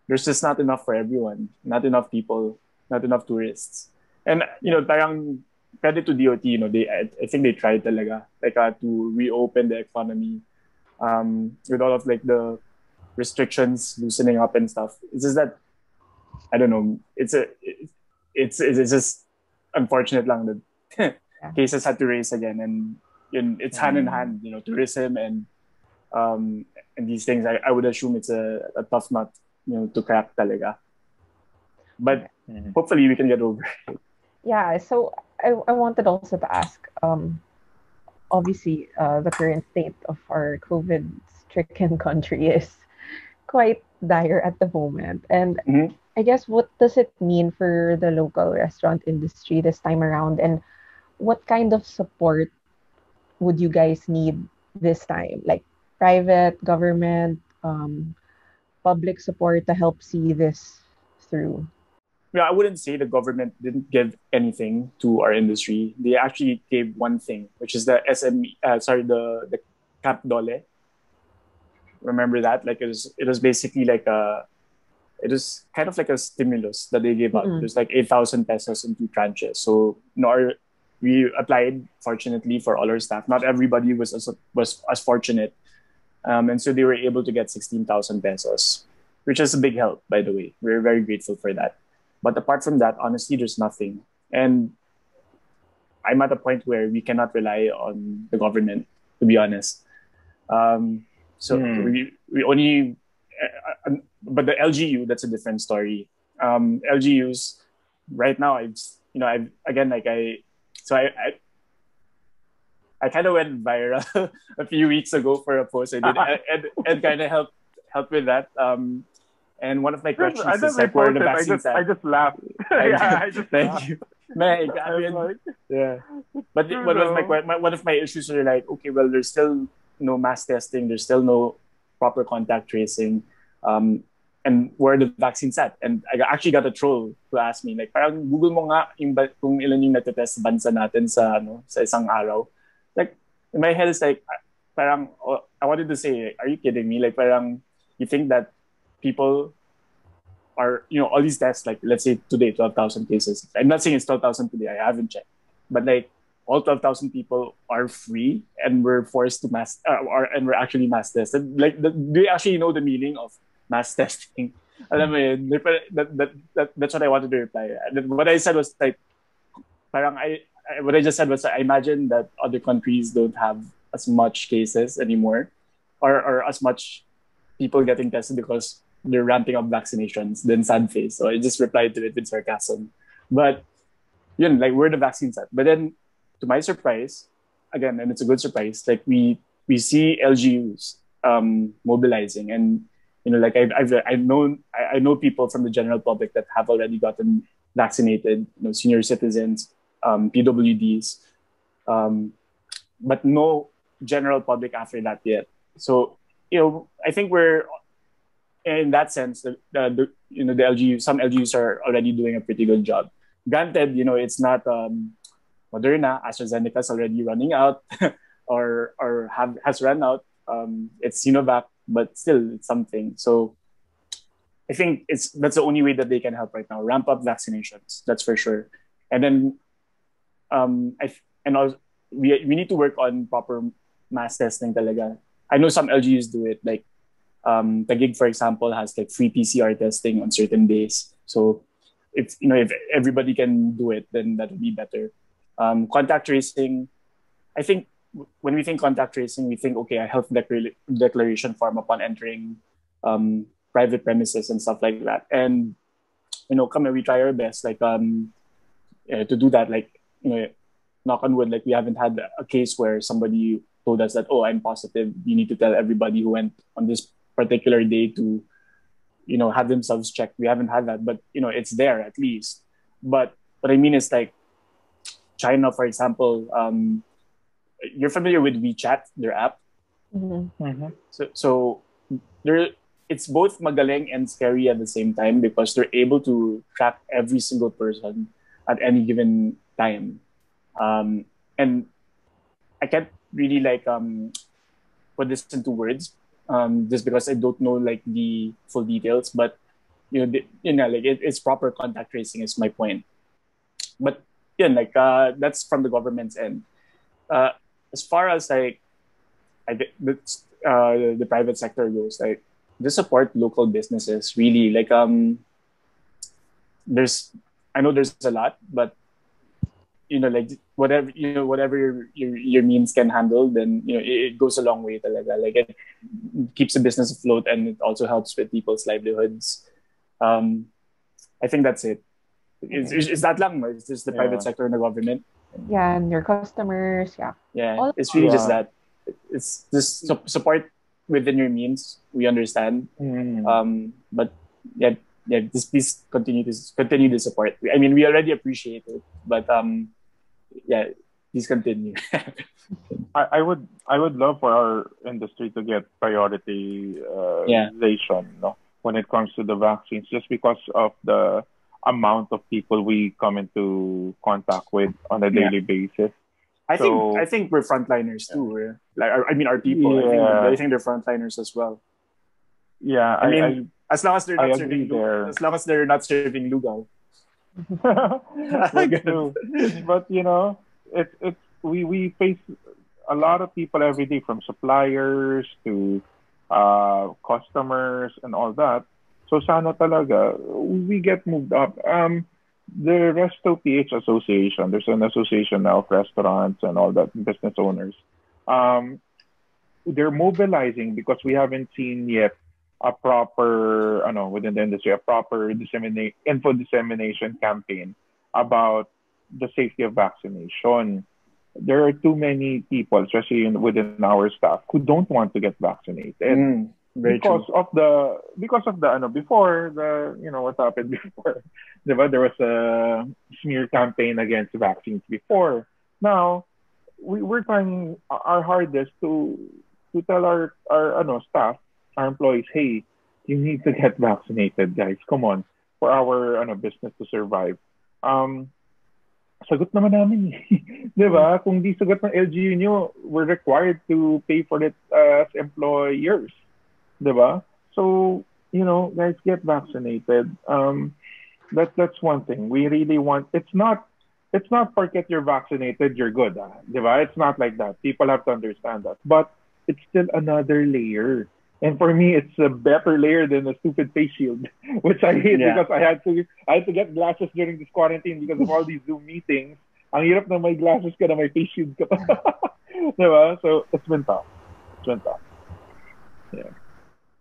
There's just not enough for everyone. Not enough people, not enough tourists. And, you know, parang credit to DOT, you know, they, I, I think they tried talaga, like, uh, to reopen the economy um, with all of, like, the restrictions loosening up and stuff. It's just that I don't know. It's a it's it's just unfortunate lang that cases had to raise again, and yun, it's hand in Mm. hand. You know, tourism and um and these things. I, I would assume it's a, a tough nut, you know, to crack talaga. But Mhm. hopefully we can get over. it. Yeah, so I, I wanted also to ask, um, obviously, uh, the current state of our COVID-stricken country is quite dire at the moment. And Mhm. I guess what does it mean for the local restaurant industry this time around? And what kind of support would you guys need this time? Like private, government, um, public support to help see this through? Yeah, I wouldn't say the government didn't give anything to our industry. They actually gave one thing, which is the SME. Uh, sorry, the the CAMP DOLE. Remember that? Like it was it was basically like a it was kind of like a stimulus that they gave out. Mm-mm. It was like eight thousand pesos in two tranches. So you know, our, we applied fortunately for all our staff. Not everybody was as was as fortunate, um, and so they were able to get sixteen thousand pesos, which is a big help. By the way, we're very grateful for that. But apart from that, honestly, there's nothing. And I'm at a point where we cannot rely on the government, to be honest. Um, so Hmm. we, we only, uh, uh, but the LGU, that's a different story. Um, LGUs, right now, I've, you know, I've, again, like I, so I, I, I kind of went viral a few weeks ago for a post I did, and, and, and kind of helped help with that. Um, And one of my questions I is didn't like, where the it. I vaccines just, I just laughed. yeah, I just Thank laughed. you. Man, I mean, like, yeah. But one of my, my one of my issues are like, okay, well, there's still no mass testing. There's still no proper contact tracing. Um, and where are the vaccines at? And I actually got a troll who asked me, like, parang Google mo nga yung ba- kung ilan yung natetest bansa natin sa, ano, sa isang araw. Like, in my head, it's like, parang, oh, I wanted to say, are you kidding me? Like, parang, you think that people are, you know, all these tests, like, let's say today, 12,000 cases. I'm not saying it's 12,000 today, I haven't checked. But, like, all 12,000 people are free and we're forced to mass, uh, or, and we're actually mass tested. Like, the, do you actually know the meaning of mass testing? Alam mo yun, that, that, that, that's what I wanted to reply. What I said was like, parang I, what I just said was I imagine that other countries don't have as much cases anymore or, or as much people getting tested because they're ramping up vaccinations than sad face. So I just replied to it with sarcasm. But yun, like where the vaccines at? But then to my surprise, again, and it's a good surprise, like we we see LGUs um, mobilizing and you know, like I've, I've I've known I, I know people from the general public that have already gotten vaccinated, you know, senior citizens, um, PWDs, um, but no general public after that yet. So you know, I think we're in that sense, the, the, you know the LGU some LGUs are already doing a pretty good job. Granted, you know, it's not um, Moderna, AstraZeneca's already running out, or or have has run out. Um, it's Sinovac, but still it's something. So I think it's that's the only way that they can help right now. Ramp up vaccinations, that's for sure. And then um, I and also we we need to work on proper mass testing talaga. I know some LGUs do it, like um, Taguig, for example, has like free PCR testing on certain days. So if you know if everybody can do it, then that would be better. Um, contact tracing, I think when we think contact tracing, we think okay, a health declar- declaration form upon entering um, private premises and stuff like that. And you know, come and we try our best, like um, uh, to do that. Like you know, knock on wood, like we haven't had a case where somebody told us that oh, I'm positive. You need to tell everybody who went on this particular day to you know have themselves checked. We haven't had that, but you know, it's there at least. But what I mean is like China, for example. Um, you're familiar with WeChat, their app. Mhm. Mhm. So, so they're, it's both magaling and scary at the same time because they're able to track every single person at any given time. Um, and I can't really like um, put this into words um, just because I don't know like the full details. But you know, the, you know, like it, it's proper contact tracing is my point. But yeah, like uh, that's from the government's end. Uh, as far as like I the, uh, the private sector goes, like they support local businesses really. Like um, there's I know there's a lot, but you know, like whatever you know, whatever your your, your means can handle, then you know it, it goes a long way. Talaga. Like it keeps the business afloat, and it also helps with people's livelihoods. Um, I think that's it. Is, is, is that lang? It's just the Yeah. private sector and the government. Yeah, and your customers, yeah. Yeah, All- it's really just that. It's just su- support within your means. We understand, Mm. um, but yeah, yeah. Just please continue to continue to support. I mean, we already appreciate it, but um, yeah, please continue. I, I would I would love for our industry to get priority uh, Yeah. no, when it comes to the vaccines, just because of the amount of people we come into contact with on a Yeah. daily basis. I think I think we're frontliners too. We're, like I mean, our people. I, think, Yeah. I think they're frontliners as well. Yeah, I I, mean, I, as long as they're not serving, lu- as long as they're not serving lugaw. True. But you know, it's it's we we face a lot of people every day from suppliers to uh, customers and all that. So sana talaga we get moved up. Um, the Resto PH Association, there's an association now of restaurants and all that business owners. Um, they're mobilizing because we haven't seen yet a proper, I know, within the industry, a proper disseminate info dissemination campaign about the safety of vaccination. There are too many people, especially in, within our staff, who don't want to get vaccinated. Mm. Very because of the because of the ano before the you know what happened before. Diba? there was a smear campaign against vaccines before. Now we, we're trying our hardest to to tell our our ano staff our employees hey you need to get vaccinated guys. Come on. For our ano business to survive. Um sagot naman namin eh. 'di ba? Kung di sagot ng LGU nyo we're required to pay for it as employers 'di ba? So, you know, guys get vaccinated. Um that that's one thing. We really want it's not it's not forget you're vaccinated, you're good. Ah, 'di ba? It's not like that. People have to understand that. But it's still another layer. And for me, it's a better layer than a stupid face shield, which I hate Yeah. because I had to I had to get glasses during this quarantine because of all these Zoom meetings. Ang hirap na may glasses ka na may face shield ka pa. 'Di ba? So, it's been tough. It's been tough.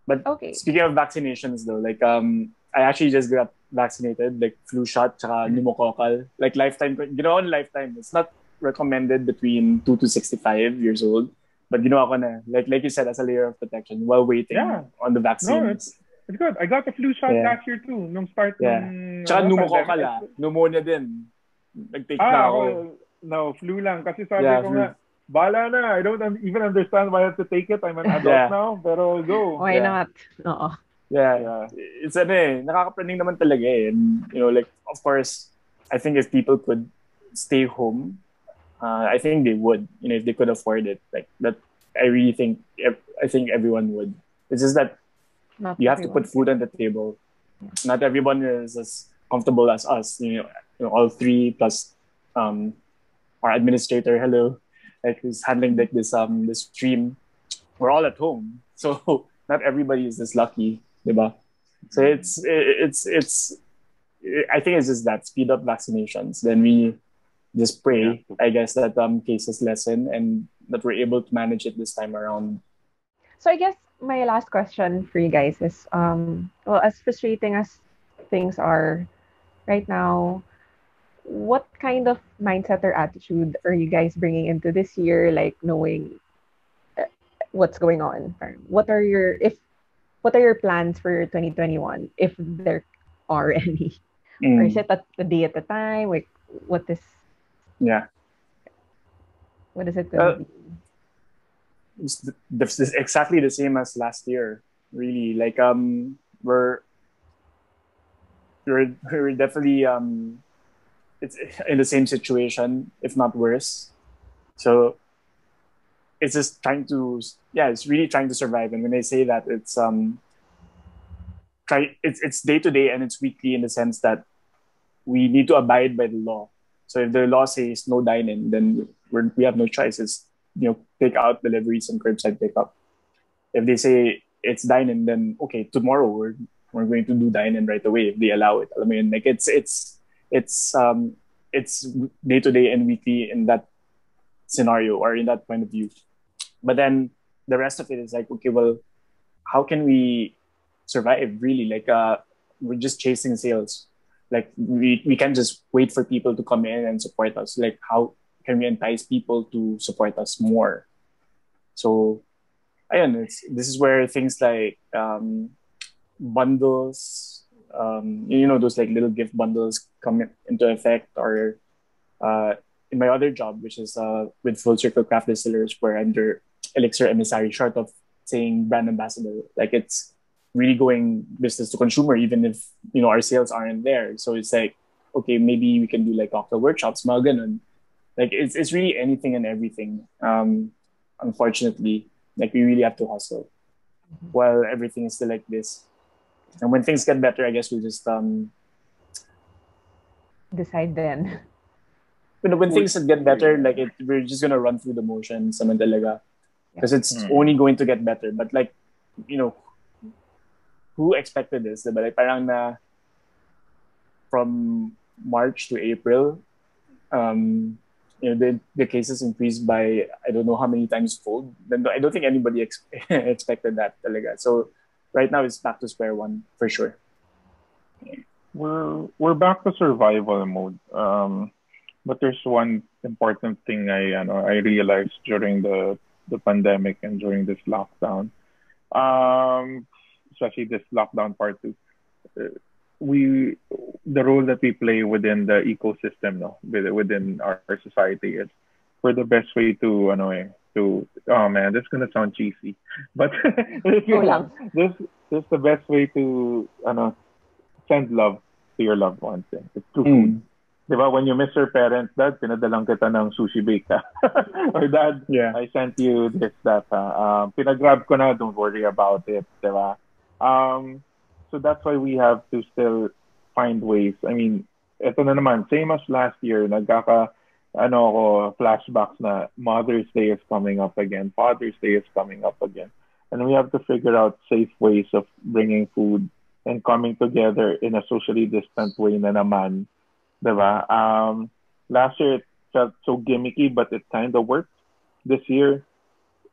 But Okay. speaking of vaccinations though, like um I actually just got vaccinated, like flu shot, tsaka pneumococcal. Like lifetime, you know, on lifetime. It's not recommended between 2 to 65 years old. But ginawa ko na, like like you said, as a layer of protection while waiting Yeah. on the vaccines. it's- It's good. I got the flu shot Yeah. last year too, nung start Yeah. ng Tsaka pneumococcal ah. Pneumonia din. Nag-take Ah, na ako, ako. no, flu lang. Kasi sabi Yeah, ko flu. nga, bala na. I don't even understand why I have to take it. I'm an adult Yeah. now, pero go. Why Yeah. not? Oo. Yeah. Yeah. It's ano eh, nakakapraning naman talaga eh. And, you know, like, of course, I think if people could stay home, uh, I think they would, you know, if they could afford it. Like, that, I really think, I think everyone would. It's just that Not you have to put food on the table. Not everyone is as comfortable as us. You know, you know all three plus um, our administrator. Hello, like who's handling like this um this stream. We're all at home, so not everybody is this lucky, diba? So it's it's it's. I think it's just that speed up vaccinations. Then we just pray, Yeah. I guess, that um cases lessen and that we're able to manage it this time around. So I guess my last question for you guys is um well as frustrating as things are right now what kind of mindset or attitude are you guys bringing into this year? Like knowing uh, what's going on. What are your if what are your plans for 2021 if there are any? Or is Mm, it a, a day at a time? Like what is yeah. what is it going Uh, to be it's exactly the same as last year really. Like um we're we're, we're definitely um it's in the same situation if not worse so it's just trying to yeah it's really trying to survive and when i say that it's um try it's it's day to day and it's weekly in the sense that we need to abide by the law so if the law says no dining then we're, we have no choices. you know take out deliveries and curbside pickup. If they say it's dine-in, then okay, tomorrow we're we're going to do dine-in right away if they allow it. I mean, like it's it's it's um it's day to day and weekly in that scenario or in that point of view. But then the rest of it is like okay, well, how can we survive really? Like uh, we're just chasing sales. Like we we can't just wait for people to come in and support us. Like how can we entice people to support us more? So, ayun, it's, this is where things like um, bundles, um, you know, those like little gift bundles come into effect. Or uh, in my other job, which is uh, with Full Circle Craft Distillers, where under Elixir Emissary, short of saying brand ambassador, like it's really going business to consumer, even if you know our sales aren't there. So it's like, okay, maybe we can do like cocktail workshops, mga ganun like it's it's really anything and everything. Um, unfortunately, like we really have to hustle while everything is still like this. And when things get better, I guess we'll just um, decide then when, when things get better, like it, we're just gonna run through the motions, naman talaga, because it's Mm. only going to get better. But like, you know, who expected this? Diba? Like parang na from March to April, um, you know, the, the cases increased by I don't know how many times fold. Then I don't think anybody ex- expected that talaga. So right now it's back to square one for sure. we're we're back to survival mode. Um, but there's one important thing I ano, I realized during the the pandemic and during this lockdown. um, especially this lockdown part two. Uh, we the role that we play within the ecosystem no within our, our society is we're the best way to ano eh, to oh man this is gonna sound cheesy but Oh, this this is the best way to ano send love to your loved ones eh. it's through Mm. Di ba? When you miss your parents, dad, pinadalang kita ng sushi bake ha? Or dad, Yeah. I sent you this, that. Ha? Um, pinagrab ko na, don't worry about it. Di ba? Um, so that's why we have to still find ways. I mean, ito na naman, same as last year, nagkaka, ano ako, flashbacks na Mother's Day is coming up again, Father's Day is coming up again. And we have to figure out safe ways of bringing food and coming together in a socially distant way na naman. Diba? Um, last year, it felt so gimmicky, but it kind of worked. This year,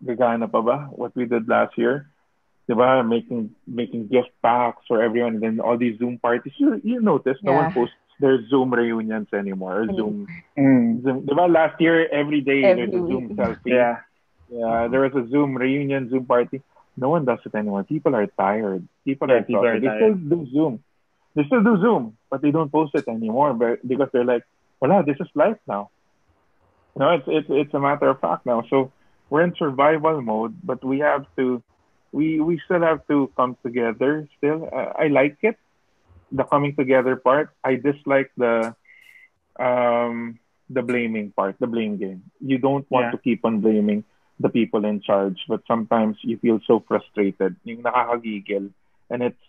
gagana pa ba? What we did last year? Diba? Making making gift packs for everyone, and then all these Zoom parties. You you notice no one Yeah. posts their Zoom reunions anymore. Or Zoom, Mm. Zoom. Diba? Last year, every day Every there's a Zoom week. selfie. Yeah. Yeah, there was a Zoom reunion, Zoom party. No one does it anymore. People are tired. People Yeah, are people are exhausted. They still do Zoom. They still do Zoom, but they don't post it anymore. But because they're like, well, this is life now. No, it's it's it's a matter of fact now. So we're in survival mode, but we have to, we we still have to come together. Still, uh, I like it, the coming together part. I dislike the, um, the blaming part, the blame game. You don't want Yeah. to keep on blaming the people in charge, but sometimes you feel so frustrated, yung nakakagigil, and it's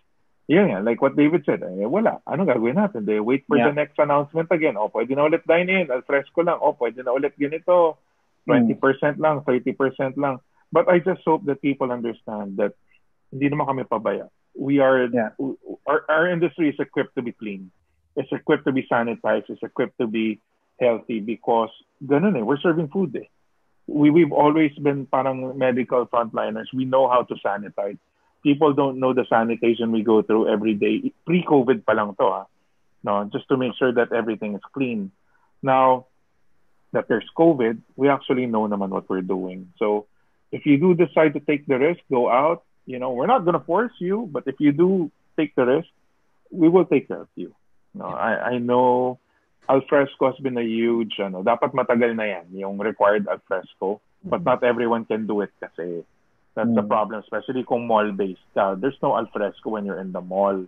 yun nga, like what David said, eh, wala, ano gagawin natin? They wait for Yeah. the next announcement again. O, pwede na ulit dine in, al fresco lang. O, pwede na ulit ganito. 20% lang, 30% lang. But I just hope that people understand that hindi naman kami pabaya. We are, Yeah. our, our industry is equipped to be clean. It's equipped to be sanitized. It's equipped to be healthy because ganun eh, we're serving food eh. We, we've always been parang medical frontliners. We know how to sanitize. People don't know the sanitation we go through every day. Pre-COVID pa lang to ah. No, just to make sure that everything is clean. Now, that there's COVID, we actually know naman what we're doing. So if you do decide to take the risk, go out, you know, we're not going to force you, but if you do take the risk, we will take care of you. No, I, I know alfresco has been a huge, ano, dapat matagal na yan, yung required alfresco, but not everyone can do it kasi that's the Mm. problem, especially kung mall-based ka. There's no alfresco when you're in the mall.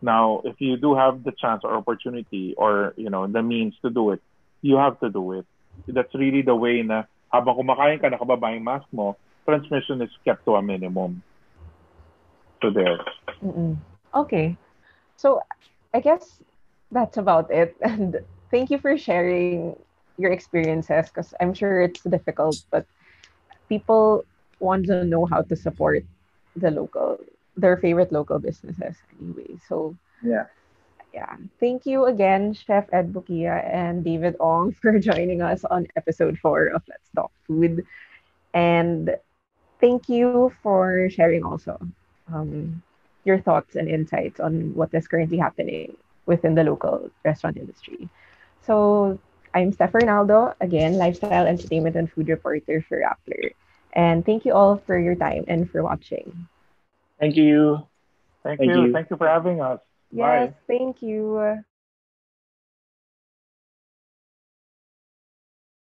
Now, if you do have the chance or opportunity or, you know, the means to do it, you have to do it. That's really the way na habang kumakain ka, nakababa yung mask mo, transmission is kept to a minimum. So there. Mm-mm. Okay. So I guess that's about it. And thank you for sharing your experiences because I'm sure it's difficult, but people want to know how to support the local, their favorite local businesses anyway. So Yeah. yeah. Thank you again, Chef Ed Bugia and David Ong for joining us on episode four of Let's Talk Food. And thank you for sharing also um, your thoughts and insights on what is currently happening within the local restaurant industry. So I'm Steph Arnaldo, again, lifestyle, entertainment, and food reporter for Rappler. And thank you all for your time and for watching. Thank you. Thank, Thank you. you. Thank you for having us. Bye. Yes, thank you.